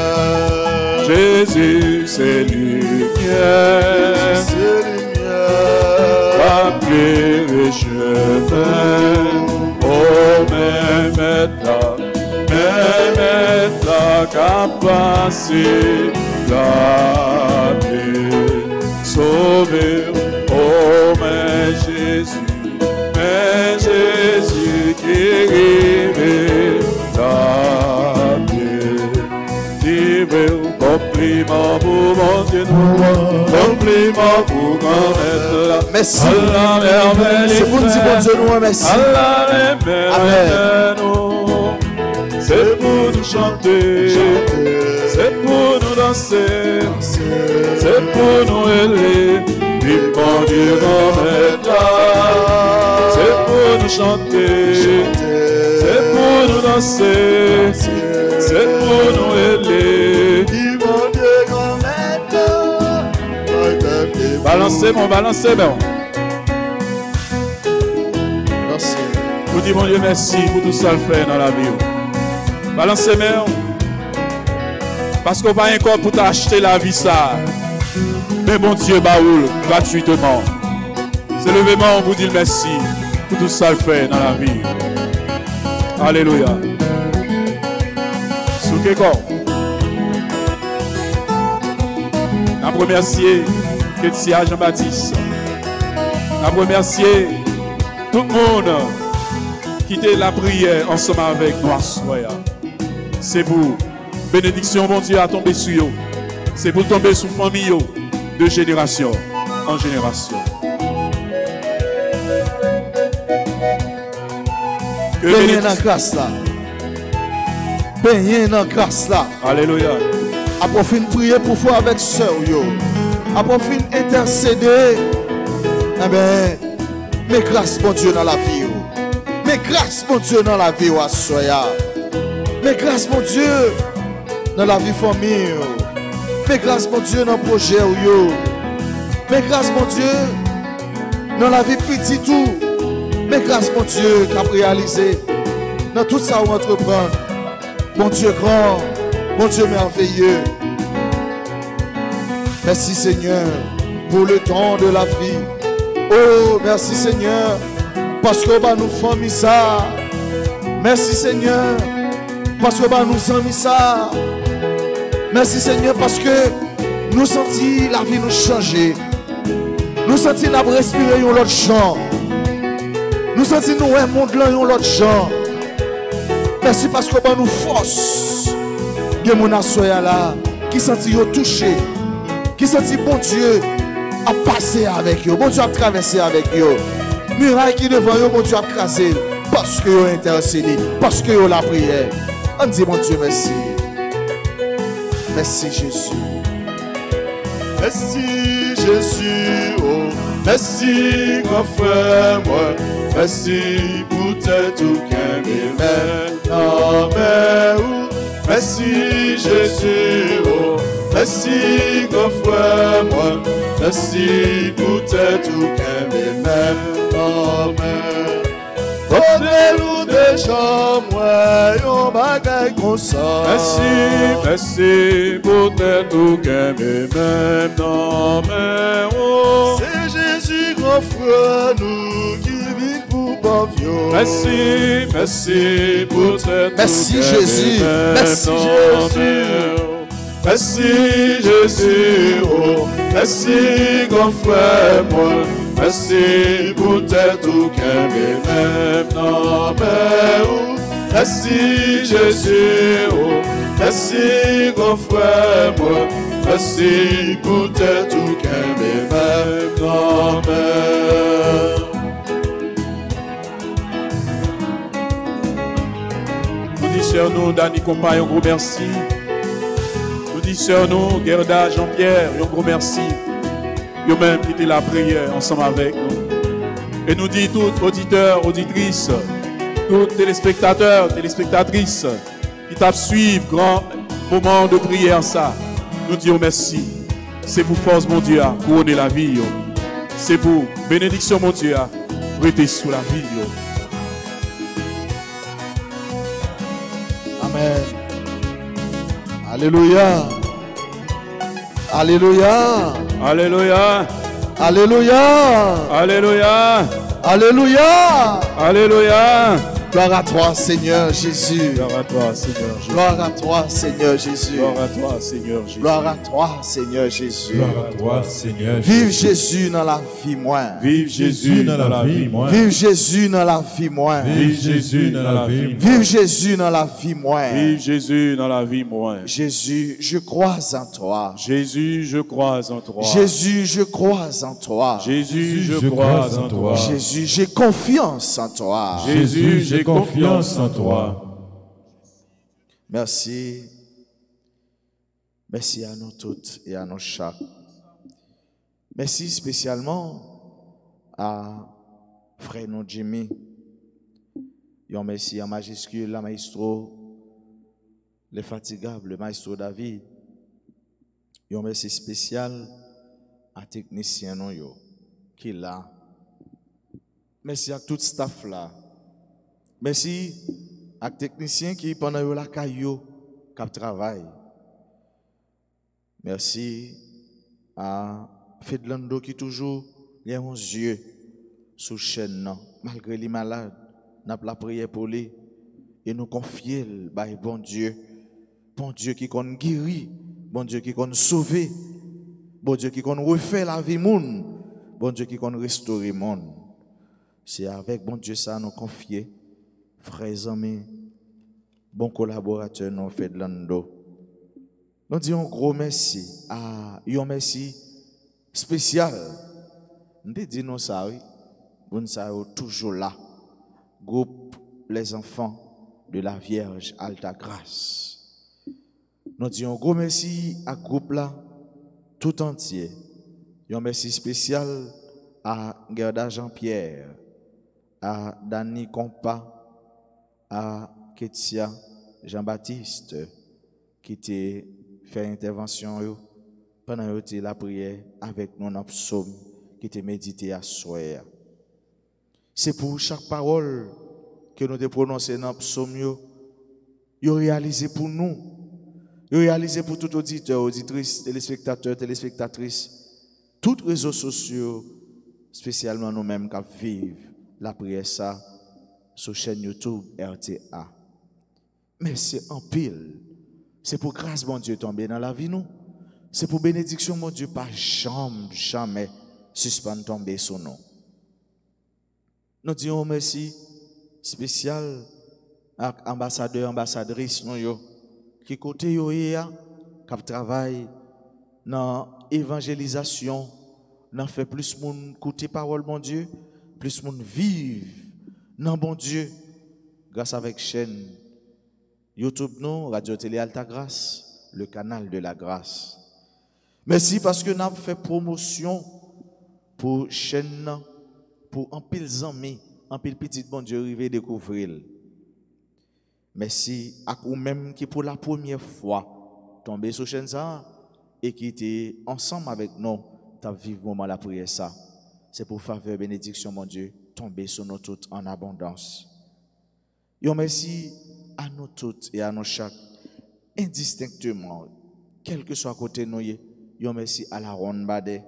Jésus, c'est lumière, c'est lumière. rappeler les chemins. Oh, mais maintenant, qu'à passer la vie, sauver. Oh, mais Jésus, mais Jésus qui compliment pour mon Dieu, compliment pour grand maître. Merci. C'est pour dire bon Dieu nous merci Allah merveille nous. C'est pour nous chanter, c'est pour nous danser, c'est pour nous élever. Vive mon Dieu grand maître. C'est pour nous chanter, c'est pour nous danser, c'est pour nous élever. Balancez mon, balancez bon. Merci. Vous dites mon Dieu merci pour tout ça le fait dans la vie. Balancez main. Parce qu'on va encore pour t'acheter la vie ça. Mais bon Dieu baoul gratuitement. C'est le moment on vous dit merci pour tout ça le fait dans la vie. Alléluia. Ok, corps. Je remercier Ketia Jean-Baptiste. Je remercier tout le monde qui était la prière ensemble avec nous. Soya. C'est pour bénédiction, mon Dieu, à tomber sur eux. C'est pour tomber sur famille de génération en génération. Que bénédiction- nan grâce là. Benye nan grâce là. Alléluia. Après fin prier pour foi avec sœur. Après fin intercéder. Eh ben, mais grâce mon Dieu dans la vie. yo. Mais grâce mon Dieu dans la vie wa soya. Mais grâce mon Dieu dans la vie famille. yo. Mais grâce mon Dieu dans le projet. Mais grâce mon Dieu dans la vie petit tout. Mais grâce mon Dieu qu'a réalisé dans tout ça où entreprendre. Mon Dieu grand, mon Dieu merveilleux. Merci Seigneur pour le temps de la vie. Oh, merci Seigneur parce que bah, nous famille ça. Merci Seigneur parce que bah, nous amis ça. Merci Seigneur parce que nous sentis la vie nous changer. Nous sentis nous respirer un autre champ. Nous sentis nous un monde là un autre champ. Merci parce que bah, nous force. A mon là qui sentit touché. Qui sentit bon Dieu a passé avec eux. Bon Dieu a traversé avec eux. Muraille qui devant eux, bon Dieu a crasé. Parce que vous intercédé. Parce que vous la prière. On dit mon Dieu merci. Merci Jésus. Merci Jésus, oh, merci grand frère, moi, merci pour tes tout qu'un Amen. Merci Jésus, oh, merci grand frère, moi, merci pour tes tout qu'un Amen. Donnez-nous déjà, moi, yon bagay comme ça. Merci, merci pour tes tout qu'aimer même dans mes mots. C'est Jésus grand frère nous qui vit pour Bavio. Merci, merci pour tes tout Merci, Jésus. même Merci, dans Jésus. Merci Jésus, oh, merci grand frère. Merci pour tes tout dans mes roues. Merci Jésus, oh, merci grand frère moi. Merci pour tes tout qu'aimer même dans mes Nous disons, sœur nous, Dani Compagnon, gros merci. Sœur nous, Gerda, Jean-Pierre, un gros merci. Yo même qui était la prière ensemble avec nous. Et nous dit tous auditeurs, auditrices, tous téléspectateurs, téléspectatrices, qui t'a suivre grand moment de prière ça. Nous disons merci. C'est pour force mon Dieu à couronner la vie. C'est pour bénédiction mon Dieu à rester sous la vie. Amen. Alléluia. Alléluia. Alléluia. Alléluia. Alléluia. Alléluia. Alléluia. Gloire à toi, Seigneur Jésus. Gloire à toi, Seigneur Jésus. Gloire à toi, Seigneur Jésus. Gloire à toi, Seigneur Jésus. Gloire à toi, Seigneur Jésus. Gloire à toi, Seigneur. Vive Jésus dans la vie, moi. Vive Jésus dans la vie. moi. Vive Jésus dans la vie, moi. Vive Jésus dans la vie. Vive Jésus dans la vie, moi. Vive Jésus dans la vie, moi. Jésus, je crois en toi. Jésus, je crois en toi. Jésus, je crois en toi. Jésus, je crois en toi. Jésus, j'ai confiance en toi. Jésus, j'ai confiance en toi. Merci. Merci à nous toutes et à nous chaque. Merci spécialement à frère nous Jimmy. Merci à majuscule, la maestro, les fatigables, le maestro David. Un merci spécial à technicien nous yo, qui là. Merci à tout staff là. Merci à technicien qui pendant la caillou cap travail. Merci à Fedlando qui toujours les onze yeux sous chaîne malgré les malades, n'a la prière pour lui et nous confier le bon Dieu Bon Dieu qui qu'on guérit, bon Dieu qui qu'on sauvé, bon Dieu qui qu'on refait la vie moun, bon Dieu qui qu'on restaure monde. C'est avec bon Dieu ça nous confier, frères amis, bons collaborateurs nous fait de l'ando. Nous disons gros merci à un merci spécial. Nous disons ça, oui. Nous sommes toujours là. Groupe Les Enfants de la Vierge Alta Grâce. Nous disons gros merci à groupe là tout entier. Un merci spécial à Gerda Jean-Pierre, à Dani Compa, à Ketia Jean-Baptiste, qui était fait intervention pendant la prière avec nous dans psaume qui était médité à soir. C'est pour chaque parole que nous avons prononcé dans psaume yo, yo réalisé pour nous. Yo réalisé pour tout auditeur, auditrice, téléspectateur, téléspectatrice, tous les réseaux sociaux, spécialement nous-mêmes qui vivons la prière ça sur chaîne YouTube RTA. Mais c'est en pile. C'est pour grâce, mon Dieu, tomber dans la vie, nous. C'est pour bénédiction, mon Dieu, pas jamais, jamais suspendre tomber sur nous. Nous disons merci spécial à ambassadeur, ambassadrice, nous, yo, qui côté yo qui travaille dans l'évangélisation, dans fait plus moun écouter parole, mon Dieu, plus moun vivre dans bon Dieu, grâce avec chaîne YouTube, non, Radio Télé Alta Grâce, le canal de la grâce. Merci parce que nous avons fait promotion pour chaîne, pour un pile amis, un pile petit bon Dieu arriver découvrir. Merci à vous-même qui pour la première fois tombé sur chaîne ça et qui était ensemble avec nous, t'as vivre moment la prière ça. C'est pour faveur bénédiction mon Dieu tomber sur nous toutes en abondance. Yo merci à nous toutes et à nous chaque, indistinctement, quel que soit côté nous, yo merci à la ronde bade,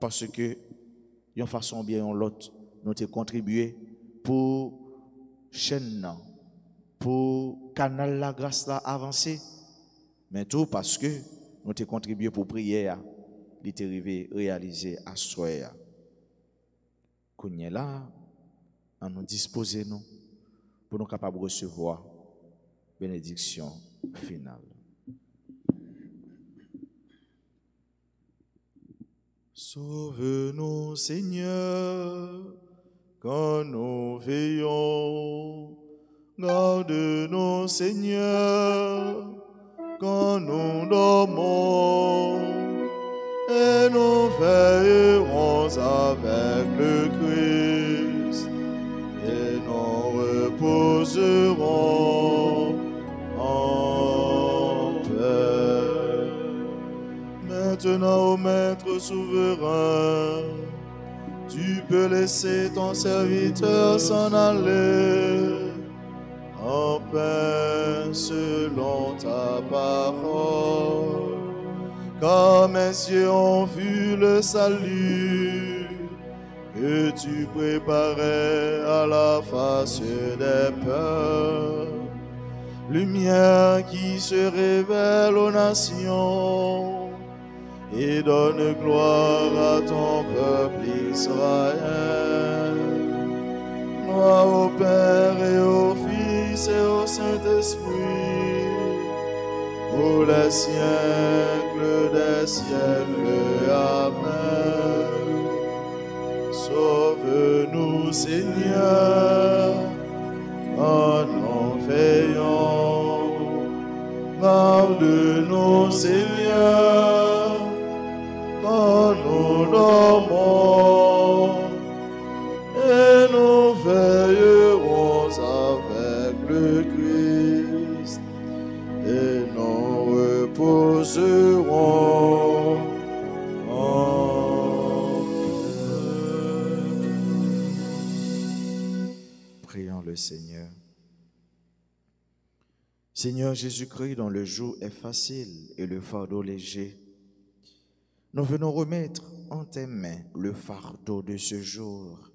parce que, yon façon bien ou l'autre, nous avons contribué pour chaîne, pour canal la grâce là avancer, mais tout parce que nous avons contribué pour prière, il est arrivé réaliser à. Qu'on là, à nous disposer nous pour nous capables de recevoir bénédiction finale. Sauve-nous, Seigneur, quand nous veillons. Garde-nous, Seigneur, quand nous dormons. Et nous veillerons avec le Christ. Et nous reposerons en paix. Maintenant, ô Maître souverain, tu peux laisser ton serviteur s'en aller en paix selon ta parole. Car mes yeux ont vu le salut que tu préparais à la face des peurs. Lumière qui se révèle aux nations et donne gloire à ton peuple Israël. Gloire au Père et au Fils et au Saint-Esprit, pour les siècles des siècles. Amen. Sauve-nous, Seigneur, en nous veillons. Garde-nous, Seigneur, quand nous dormons. Seigneur Jésus-Christ, dont le jour est facile et le fardeau léger, nous venons remettre en tes mains le fardeau de ce jour.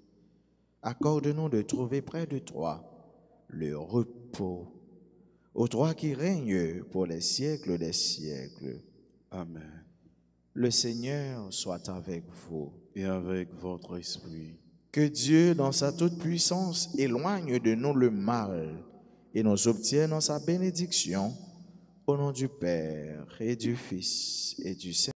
Accorde-nous de trouver près de toi le repos Au toi qui règnes pour les siècles des siècles. Amen. Le Seigneur soit avec vous. Et avec votre esprit. Que Dieu, dans sa toute-puissance, éloigne de nous le mal et nous obtienne dans sa bénédiction. Au nom du Père et du Fils et du Saint.